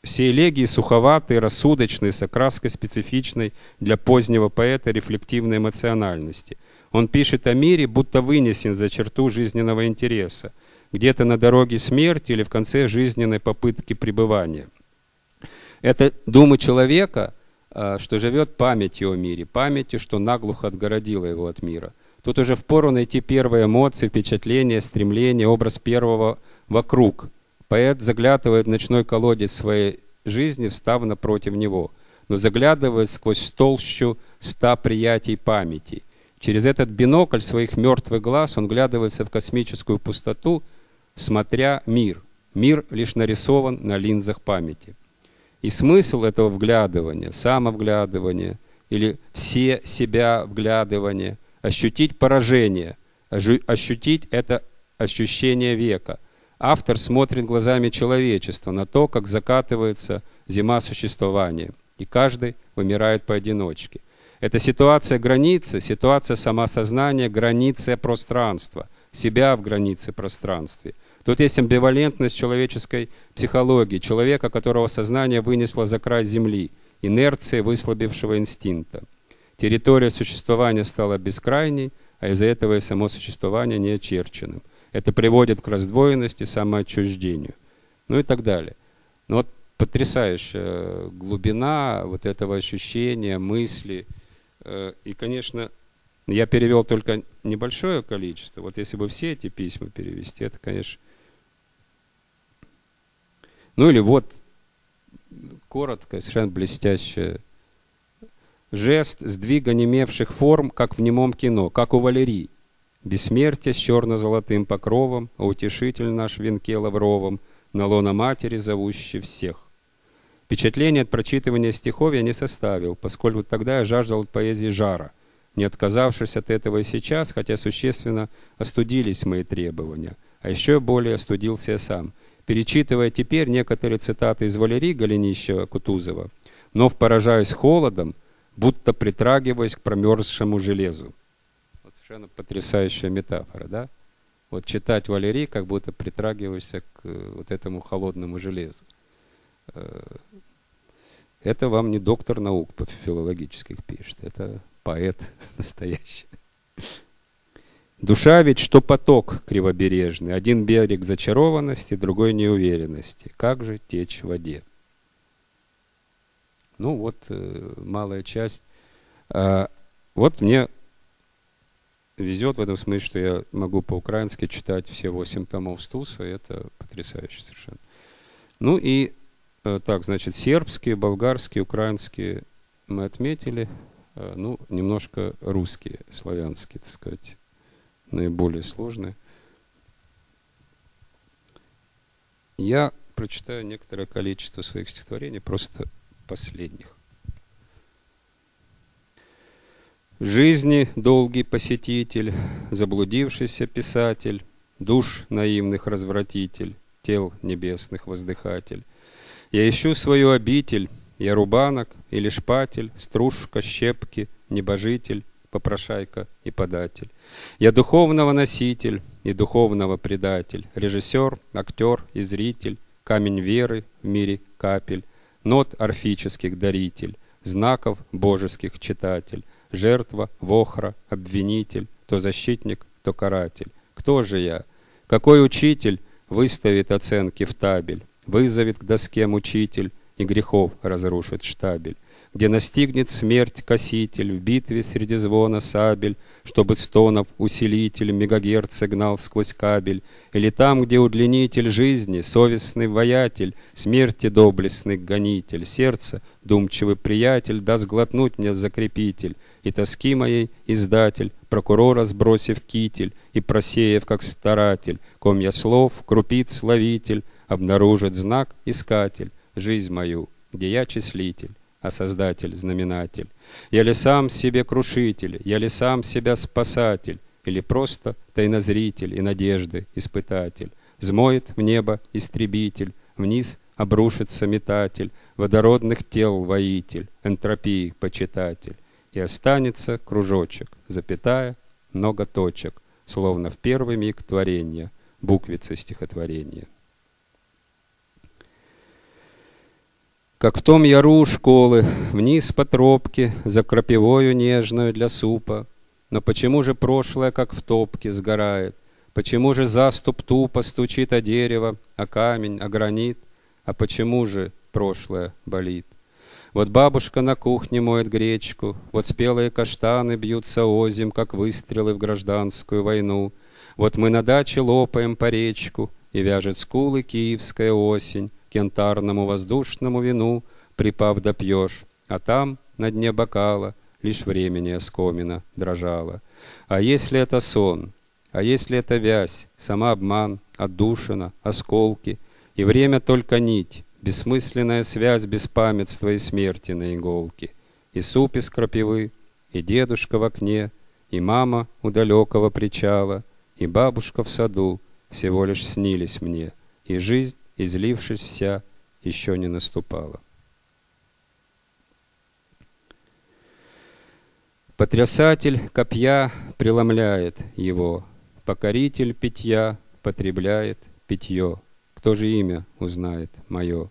Все элегии суховатые, рассудочные, с окраской специфичной для позднего поэта рефлективной эмоциональности. Он пишет о мире, будто вынесен за черту жизненного интереса, где-то на дороге смерти или в конце жизненной попытки пребывания. Это думы человека, а, что живет памятью о мире, памятью, что наглухо отгородило его от мира. Тут уже впору найти первые эмоции, впечатления, стремления, образ первого вокруг – Поэт заглядывает в ночной колодец своей жизни, встав напротив него, но заглядывает сквозь толщу ста приятий памяти. Через этот бинокль своих мертвых глаз он глядывается в космическую пустоту, смотря мир. Мир лишь нарисован на линзах памяти. И смысл этого вглядывания, самовглядывания или все себя вглядывания, ощутить поражение, ощутить это ощущение века, Автор смотрит глазами человечества на то, как закатывается зима существования, и каждый вымирает поодиночке. Это ситуация границы, ситуация самосознания, границы пространства, себя в границе пространства. Тут есть амбивалентность человеческой психологии, человека, которого сознание вынесло за край земли, инерция выслабившего инстинкта. Территория существования стала бескрайней, а из-за этого и само существование неочерченным. Это приводит к раздвоенности, самоотчуждению. Ну и так далее. Но вот потрясающая глубина вот этого ощущения, мысли. Э, и, конечно, я перевел только небольшое количество. Вот если бы все эти письма перевести, это, конечно... Ну или вот коротко, совершенно блестящее жест сдвига немевших форм, как в немом кино, как у Валерии. Бессмертие с черно-золотым покровом, а утешитель наш венке лавровом, на лона матери, зовущий всех. Впечатление от прочитывания стихов я не составил, поскольку тогда я жаждал от поэзии жара, не отказавшись от этого и сейчас, хотя существенно остудились мои требования, а еще более остудился я сам, перечитывая теперь некоторые цитаты из Валерии Голенищева-Кутузова, вновь поражаюсь холодом, будто притрагиваясь к промерзшему железу. Совершенно потрясающая метафора, да? Вот читать Валерий, как будто притрагиваешься к э, вот этому холодному железу. Э, это вам не доктор наук по филологических пишет, это поэт настоящий. Душа ведь что поток кривобережный, один берег зачарованности, другой неуверенности. Как же течь в воде? Ну вот э, малая часть. А, вот мне везет в этом смысле, что я могу по-украински читать все восемь томов Стуса, это потрясающе совершенно. Ну и э, так, значит, сербские, болгарские, украинские мы отметили, э, ну, немножко русские, славянские, так сказать, наиболее сложные. Я прочитаю некоторое количество своих стихотворений, просто последних. Жизни долгий посетитель, заблудившийся писатель, душ наивных развратитель, тел небесных воздыхатель. Я ищу свою обитель, я рубанок или шпатель, стружка, щепки, небожитель, попрошайка и податель. Я духовного носитель и духовного предатель, режиссер, актер и зритель, камень веры в мире капель, нот орфических даритель, знаков божеских читатель, жертва, вохра, обвинитель, то защитник, то каратель. Кто же я? Какой учитель выставит оценки в табель, вызовет к доске мучитель и грехов разрушит штабель? Где настигнет смерть коситель в битве среди звона сабель, чтобы стонов усилитель мегагерца гнал сквозь кабель, или там, где удлинитель жизни, совестный воятель, смерти доблестный гонитель, сердце, думчивый приятель, даст глотнуть мне закрепитель, и тоски моей издатель, прокурора сбросив китель, и просеяв, как старатель, комья слов, крупиц ловитель, обнаружит знак искатель, жизнь мою, где я числитель а Создатель, знаменатель? Я ли сам себе крушитель, я ли сам себя спасатель, или просто тайнозритель и надежды испытатель? Змоет в небо истребитель, вниз обрушится метатель, водородных тел воитель, энтропии почитатель. И останется кружочек, запятая, много точек, словно в первый миг творения, буквицы стихотворения. Как в том яру школы, вниз по тропке, За крапивою нежную для супа. Но почему же прошлое, как в топке, сгорает? Почему же заступ тупо стучит о дерево, о камень, о гранит? А почему же прошлое болит? Вот бабушка на кухне моет гречку, Вот спелые каштаны бьются озим, Как выстрелы в гражданскую войну. Вот мы на даче лопаем по речку, И вяжет скулы киевская осень, янтарному воздушному вину, припав допьешь, а там, на дне бокала, лишь времени оскомина дрожала. А если это сон, а если это вязь, самообман, отдушина, осколки, и время только нить, бессмысленная связь беспамятства и смерти на иголке, и суп из крапивы, и дедушка в окне, и мама у далекого причала, и бабушка в саду, всего лишь снились мне, и жизнь излившись вся, еще не наступала. Потрясатель копья преломляет его, Покоритель питья потребляет питье. Кто же имя узнает мое?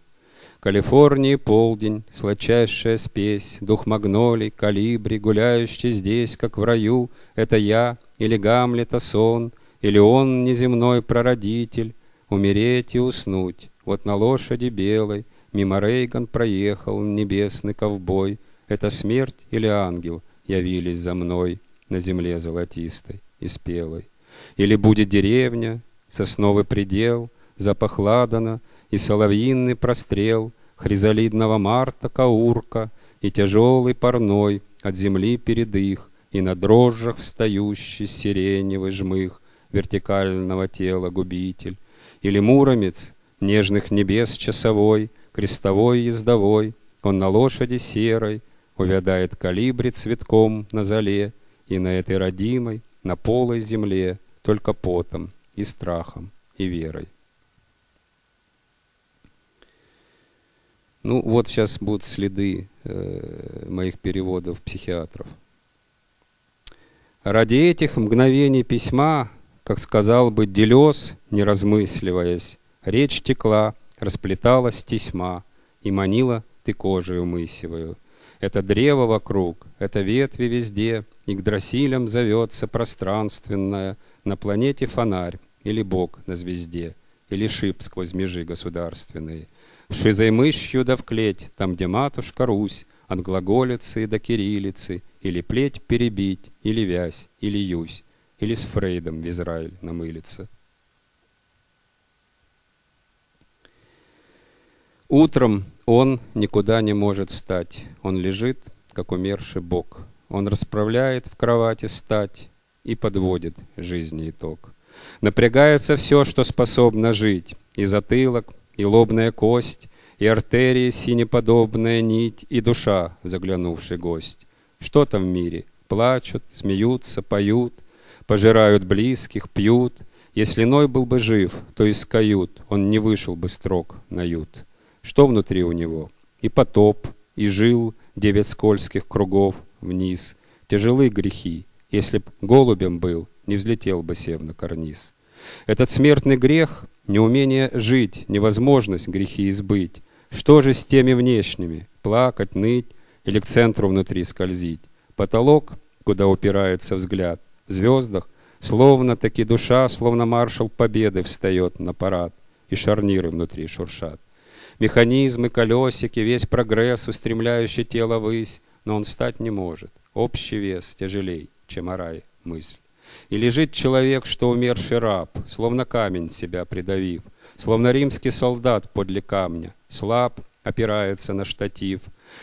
Калифорнии полдень, сладчайшая спесь, Дух магнолий, калибри, гуляющий здесь, как в раю, Это я или Гамлета сон, Или он неземной прародитель, Умереть и уснуть, вот на лошади белой Мимо Рейган проехал небесный ковбой, Это смерть или ангел — явились за мной на земле золотистой и спелой. Или будет деревня, сосновый предел, запах ладана и соловьиный прострел, хризалидного марта каурка и тяжелый парной от земли передых, и на дрожжах встающий сиреневый жмых вертикального тела губитель, или муромец нежных небес часовой, крестовой ездовой, он на лошади серой, Увядает калибри цветком на зале, И на этой родимой, на полой земле Только потом и страхом и верой. Ну, вот сейчас будут следы э, моих переводов психиатров. Ради этих мгновений письма, как сказал бы Делес, не размысливаясь, речь текла, расплеталась тесьма и манила ты кожею мысевую. Это древо вокруг, это ветви везде, Игдрасилем зовется пространственное, На планете фонарь, или Бог на звезде, Или шип сквозь межи государственные. Шизой мышью да в клеть, там, где матушка Русь, От глаголицы до кириллицы, Или плеть перебить, или вязь, или юсь, Или с Фрейдом в Израиль намылиться. Утром он никуда не может встать. Он лежит, как умерший Бог. Он расправляет в кровати стать и подводит жизни итог. Напрягается все, что способно жить. И затылок, и лобная кость, и артерии синеподобная нить, и душа, заглянувший гость. Что там в мире? Плачут, смеются, поют, пожирают близких, пьют. Если Ной был бы жив, то из кают он не вышел бы строк на ют. Что внутри у него? И потоп, и жил девять скользких кругов вниз. Тяжелые грехи. Если б голубем был, не взлетел бы сев на карниз. Этот смертный грех — неумение жить, невозможность грехи избыть. Что же с теми внешними? Плакать, ныть или к центру внутри скользить? Потолок, куда упирается взгляд, звездах, словно таки душа, словно маршал победы встает на парад, и шарниры внутри шуршат. Механизмы, колесики, весь прогресс, устремляющий тело ввысь, но он встать не может. Общий вес тяжелей, чем орай мысль. И лежит человек, что умерший раб, словно камень себя придавив, словно римский солдат подле камня, слаб, опирается на штатив.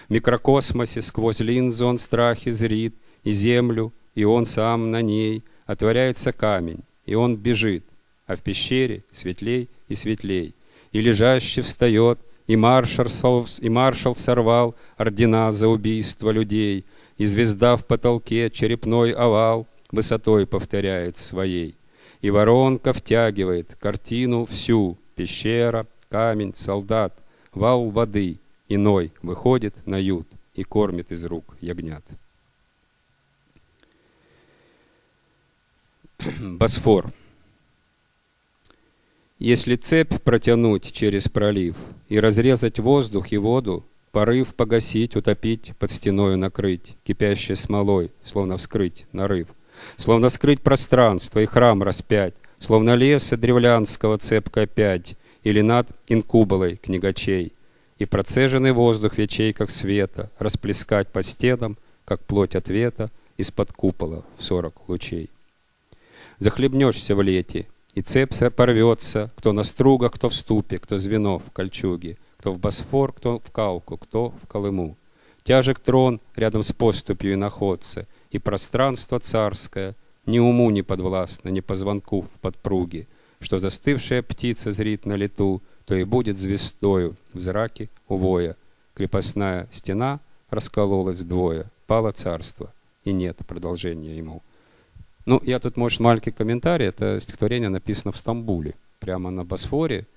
В микрокосмосе сквозь линзу он страхи зрит, и землю, и он сам на ней, отворяется камень, и он бежит, а в пещере светлей и светлей и лежащий встает, и маршал, и маршал сорвал ордена за убийство людей, и звезда в потолке черепной овал высотой повторяет своей. И воронка втягивает картину всю, пещера, камень, солдат, вал воды, иной выходит на ют и кормит из рук ягнят. Босфор – если цепь протянуть через пролив и разрезать воздух и воду, порыв погасить, утопить, под стеною накрыть, кипящей смолой, словно вскрыть нарыв, словно скрыть пространство и храм распять, словно леса древлянского цепкая пять или над инкуболой книгачей, и процеженный воздух в ячейках света расплескать по стенам, как плоть ответа, из-под купола в сорок лучей. Захлебнешься в лете, и цепь порвется, кто на стругах, кто в ступе, кто звено в кольчуге, кто в Босфор, кто в Калку, кто в Колыму. Тяжек трон рядом с поступью и находца, и пространство царское, ни уму не подвластно, ни позвонку в подпруге, что застывшая птица зрит на лету, то и будет звездою в зраке увоя. Крепостная стена раскололась вдвое, пало царство, и нет продолжения ему. Ну, я тут, может, маленький комментарий. Это стихотворение написано в Стамбуле, прямо на Босфоре.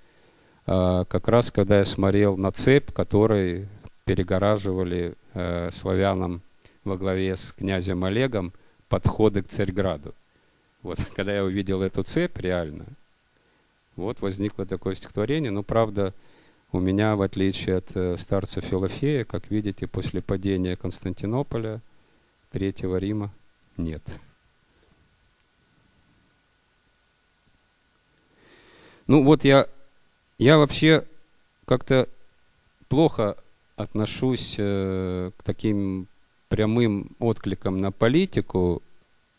А, как раз, когда я смотрел на цепь, которой перегораживали э, славянам во главе с князем Олегом подходы к Царьграду. Вот когда я увидел эту цепь реально, вот возникло такое стихотворение. Но правда, у меня, в отличие от э, старца Филофея, как видите, после падения Константинополя, Третьего Рима нет. Ну вот я, я вообще как-то плохо отношусь э, к таким прямым откликам на политику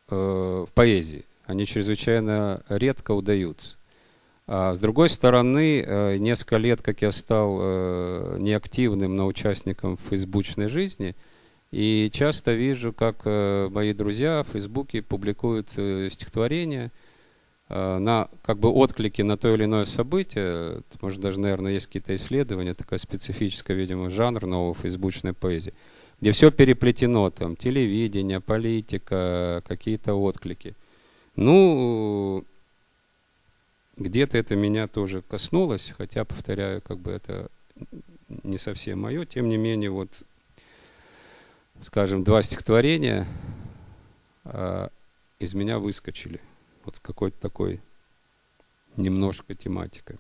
э, в поэзии. Они чрезвычайно редко удаются. А с другой стороны, э, несколько лет, как я стал э, неактивным, но участником фейсбучной жизни, и часто вижу, как э, мои друзья в Фейсбуке публикуют стихотворения на как бы отклики на то или иное событие. Может, даже, наверное, есть какие-то исследования, такая специфическая, видимо, жанр новой фейсбучной поэзии, где все переплетено, там, телевидение, политика, какие-то отклики. Ну, где-то это меня тоже коснулось, хотя, повторяю, как бы это не совсем мое. Тем не менее, вот, скажем, два стихотворения а, из меня выскочили. Вот с какой-то такой немножко тематикой.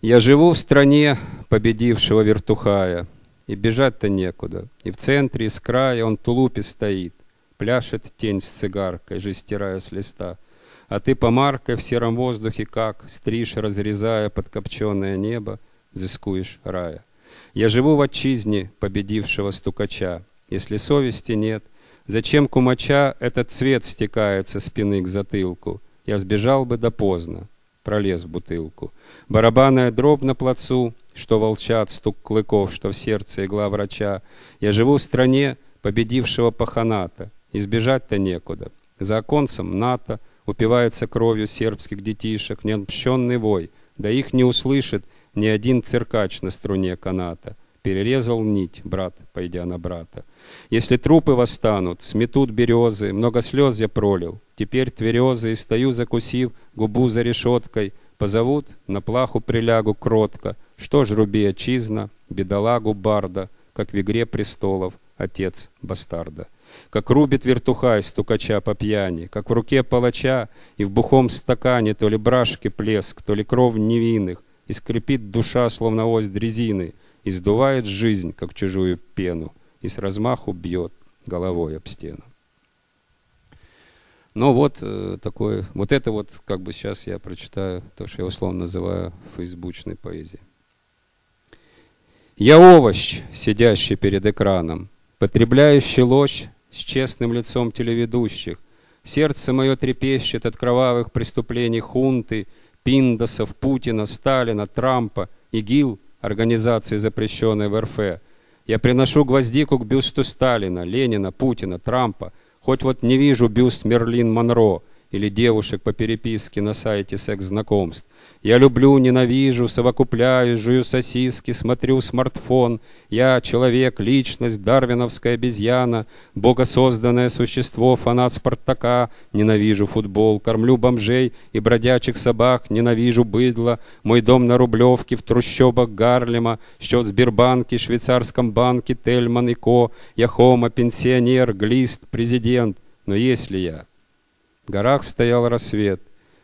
Я живу в стране победившего вертухая, и бежать-то некуда. И в центре, с края он тулупе стоит, пляшет тень с цигаркой, же стирая с листа — а ты помаркой в сером воздухе, как стриж, разрезая подкопченное небо, взыскуешь рая. Я живу в отчизне победившего стукача. Если совести нет, зачем кумача этот цвет стекает со спины к затылку? Я сбежал бы да поздно, пролез в бутылку. Барабанная дробь на плацу, что волчат стук клыков, что в сердце игла врача. Я живу в стране победившего паханата, избежать-то некуда. За оконцем НАТО — упивается кровью сербских детишек, неотмщенный вой, да их не услышит ни один циркач на струне каната. Перерезал нить, брат, пойдя на брата. Если трупы восстанут, сметут березы, много слез я пролил. Теперь тверезы и стою, закусив губу за решеткой. Позовут, на плаху прилягу кротко. Что ж, руби отчизна, бедолагу барда, как в игре престолов, отец бастарда. Как рубит вертухай стукача по пьяни, Как в руке палача и в бухом стакане То ли брашки плеск, то ли кров невинных, И скрипит душа, словно ось дрезины, И сдувает жизнь, как чужую пену, И с размаху бьет головой об стену. Но вот э, такое, вот это вот, как бы сейчас я прочитаю то, что я условно называю фейсбучной поэзией. Я овощ, сидящий перед экраном, потребляющий ложь с честным лицом телеведущих. Сердце мое трепещет от кровавых преступлений хунты, Пиндосов, Путина, Сталина, Трампа, ИГИЛ, организации, запрещенной в РФ. Я приношу гвоздику к бюсту Сталина, Ленина, Путина, Трампа. Хоть вот не вижу бюст Мерлин Монро или девушек по переписке на сайте секс-знакомств. Я люблю, ненавижу, совокупляю, жую сосиски, смотрю смартфон. Я человек, личность, дарвиновская обезьяна, богосозданное существо, фанат Спартака. Ненавижу футбол, кормлю бомжей и бродячих собак, ненавижу быдло. Мой дом на Рублевке, в трущобах Гарлема, счет в Сбербанке, швейцарском банке, Тельман и Ко. Я хома, пенсионер, глист, президент. Но есть ли я? В горах стоял рассвет,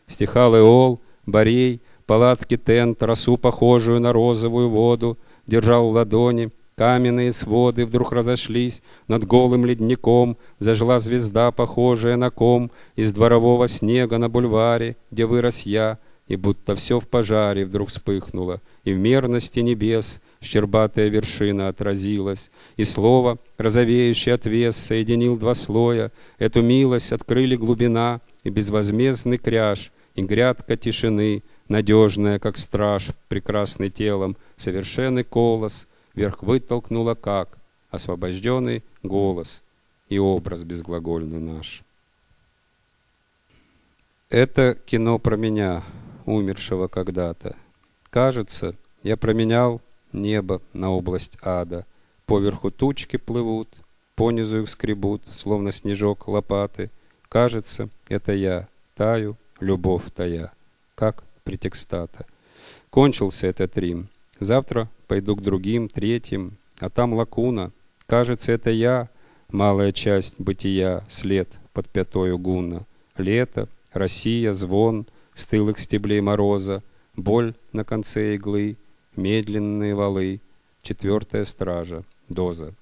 стихал Эол, Борей, палатки тент, росу, похожую на розовую воду, держал в ладони. Каменные своды вдруг разошлись, над голым ледником зажила звезда, похожая на ком, из дворового снега на бульваре, где вырос я, и будто все в пожаре вдруг вспыхнуло, и в мерности небес щербатая вершина отразилась, и слово, розовеющий отвес, соединил два слоя, эту милость открыли глубина и безвозмездный кряж, и грядка тишины, надежная, как страж, прекрасный телом, совершенный колос, вверх вытолкнула как, освобожденный голос и образ безглагольный наш. Это кино про меня, умершего когда-то. Кажется, я променял небо на область ада. Поверху тучки плывут, понизу их скребут, словно снежок лопаты. Кажется, это я, таю, любовь тая. Как претекстата. Кончился этот Рим. Завтра пойду к другим, третьим, а там лакуна, Кажется, это я, малая часть бытия, след под пятою гуна. Лето, Россия, звон, стылых стеблей мороза, боль на конце иглы, медленные валы, четвертая стража, доза.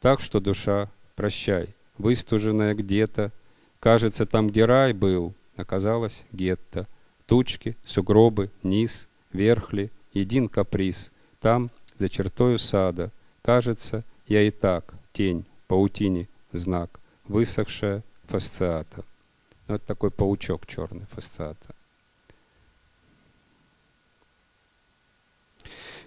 Так что душа, прощай, выстуженная где-то, кажется, там, где рай был, оказалось гетто. Тучки, сугробы, низ, верхли, един каприз. Там, за чертою сада, кажется, я и так, тень, паутине, знак, высохшая фасциата. Ну, это такой паучок черный, фасциата.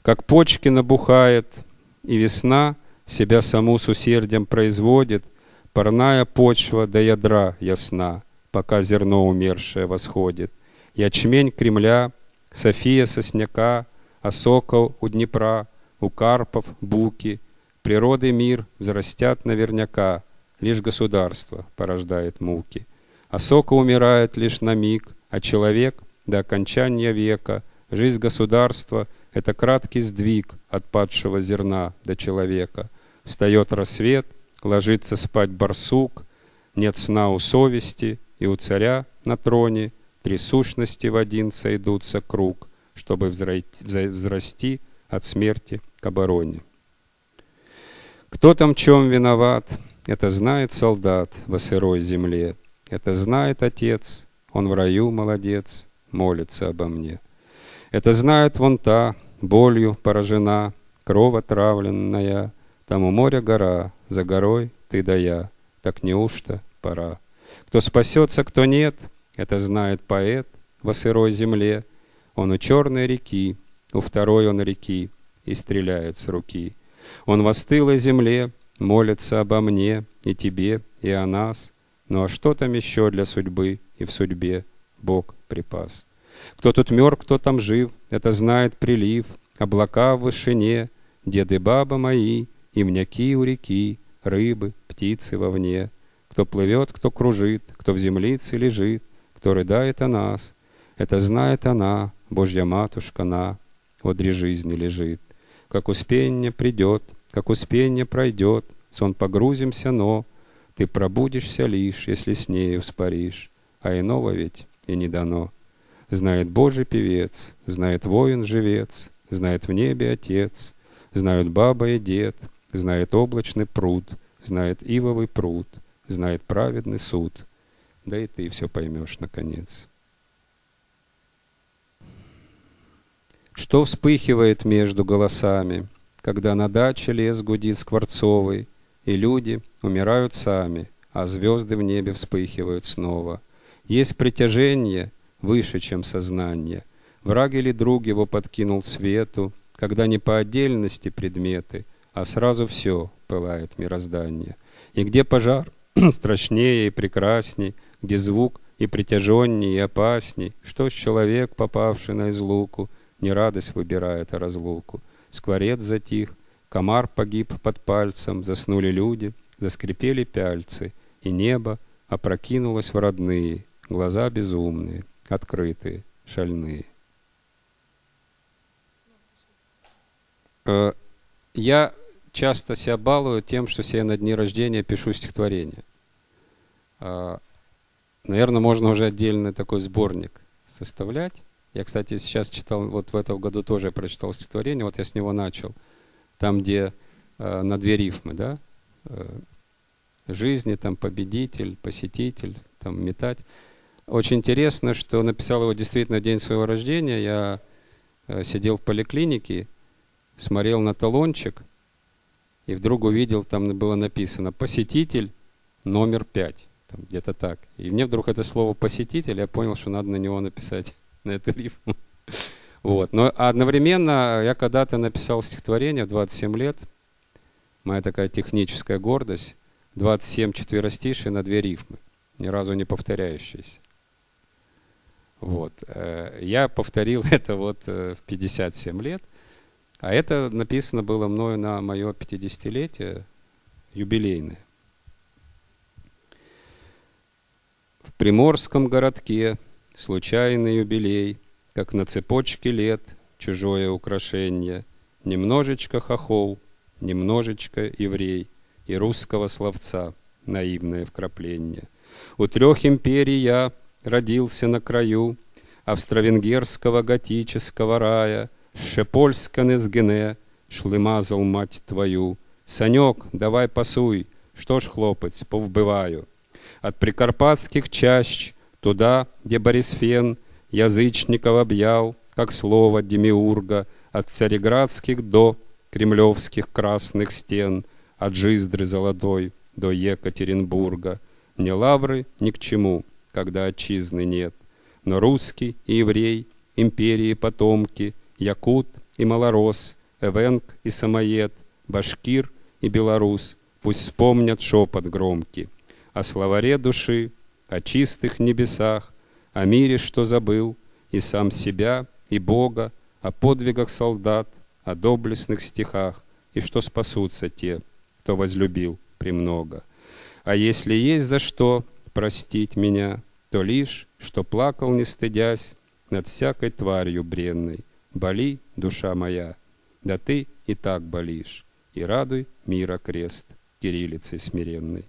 Как почки набухает, и весна себя саму с усердием производит, парная почва до ядра ясна, пока зерно умершее восходит. Ячмень Кремля, София Сосняка, а сокол у Днепра, у Карпов, Буки, природы мир взрастят наверняка, лишь государство порождает муки. А сока умирает лишь на миг, а человек до окончания века, жизнь государства — это краткий сдвиг от падшего зерна до человека. Встает рассвет, ложится спать барсук, нет сна у совести, и у царя на троне три сущности в один сойдутся круг, чтобы взрасти от смерти к обороне. Кто там чем виноват, это знает солдат во сырой земле, это знает отец, он в раю молодец, молится обо мне. Это знает вон та, болью поражена, кров отравленная, там у моря гора, за горой ты да я, так неужто пора? Кто спасется, кто нет, это знает поэт во сырой земле, он у черной реки, у второй он реки, и стреляет с руки. Он в остылой земле молится обо мне, и тебе, и о нас. Ну а что там еще для судьбы и в судьбе Бог припас? Кто тут мертв, кто там жив, это знает прилив, облака в вышине, деды баба мои, и мняки у реки, рыбы, птицы вовне. Кто плывет, кто кружит, кто в землице лежит, кто рыдает о нас, это знает она, Божья матушка на, в одре жизни лежит. Как успенье придет, как успенье пройдет, сон погрузимся, но ты пробудишься лишь, если с нею спаришь, а иного ведь и не дано. Знает Божий певец, знает воин-живец, знает в небе Отец, знают баба и дед, знает облачный пруд, знает ивовый пруд, знает праведный суд. Да и ты все поймешь, наконец. Что вспыхивает между голосами, когда на даче лес гудит скворцовый, и люди умирают сами, а звезды в небе вспыхивают снова. Есть притяжение — выше, чем сознание. Враг или друг его подкинул свету, когда не по отдельности предметы, а сразу все пылает мироздание. И где пожар страшнее и прекрасней, где звук и притяженней, и опасней, что ж человек, попавший на излуку, не радость выбирает, а разлуку. Скворец затих, комар погиб под пальцем, заснули люди, заскрипели пяльцы, и небо опрокинулось в родные, глаза безумные открытые, шальные. Э, я часто себя балую тем, что себе на дни рождения пишу стихотворение. Э, Наверное, можно уже отдельный такой сборник составлять. Я, кстати, сейчас читал, вот в этом году тоже прочитал стихотворение, вот я с него начал. Там, где э, на две рифмы, да, жизни, там победитель, посетитель, там метать. Очень интересно, что написал его действительно в день своего рождения. Я э, сидел в поликлинике, смотрел на талончик, и вдруг увидел, там было написано «посетитель номер пять». Где-то так. И мне вдруг это слово «посетитель», я понял, что надо на него написать, на эту рифму. Вот. Но одновременно я когда-то написал стихотворение в 27 лет, моя такая техническая гордость, 27 четверостишей на две рифмы, ни разу не повторяющиеся. Вот. Э, я повторил это вот э, в 57 лет. А это написано было мною на мое 50-летие юбилейное. В приморском городке случайный юбилей, как на цепочке лет чужое украшение, немножечко хохол, немножечко еврей, и русского словца наивное вкрапление. У трех империй я родился на краю Австро-венгерского готического рая, Шепольска незгене, шлымазал мать твою. Санек, давай пасуй, что ж хлопать, повбиваю. От прикарпатских чащ туда, где Борисфен язычников объял, как слово демиурга, от цареградских до кремлевских красных стен, от Жиздры золотой до Екатеринбурга. Мне лавры ни к чему, когда отчизны нет, но русский и еврей, империи потомки, якут и малорос, эвенг и самоед, башкир и белорус, пусть вспомнят шепот громкий о словаре души, о чистых небесах, о мире, что забыл, и сам себя, и Бога, о подвигах солдат, о доблестных стихах, и что спасутся те, кто возлюбил премного. А если есть за что простить меня, то лишь, что плакал, не стыдясь, над всякой тварью бренной. Боли, душа моя, да ты и так болишь, и радуй мира крест кириллицей смиренной.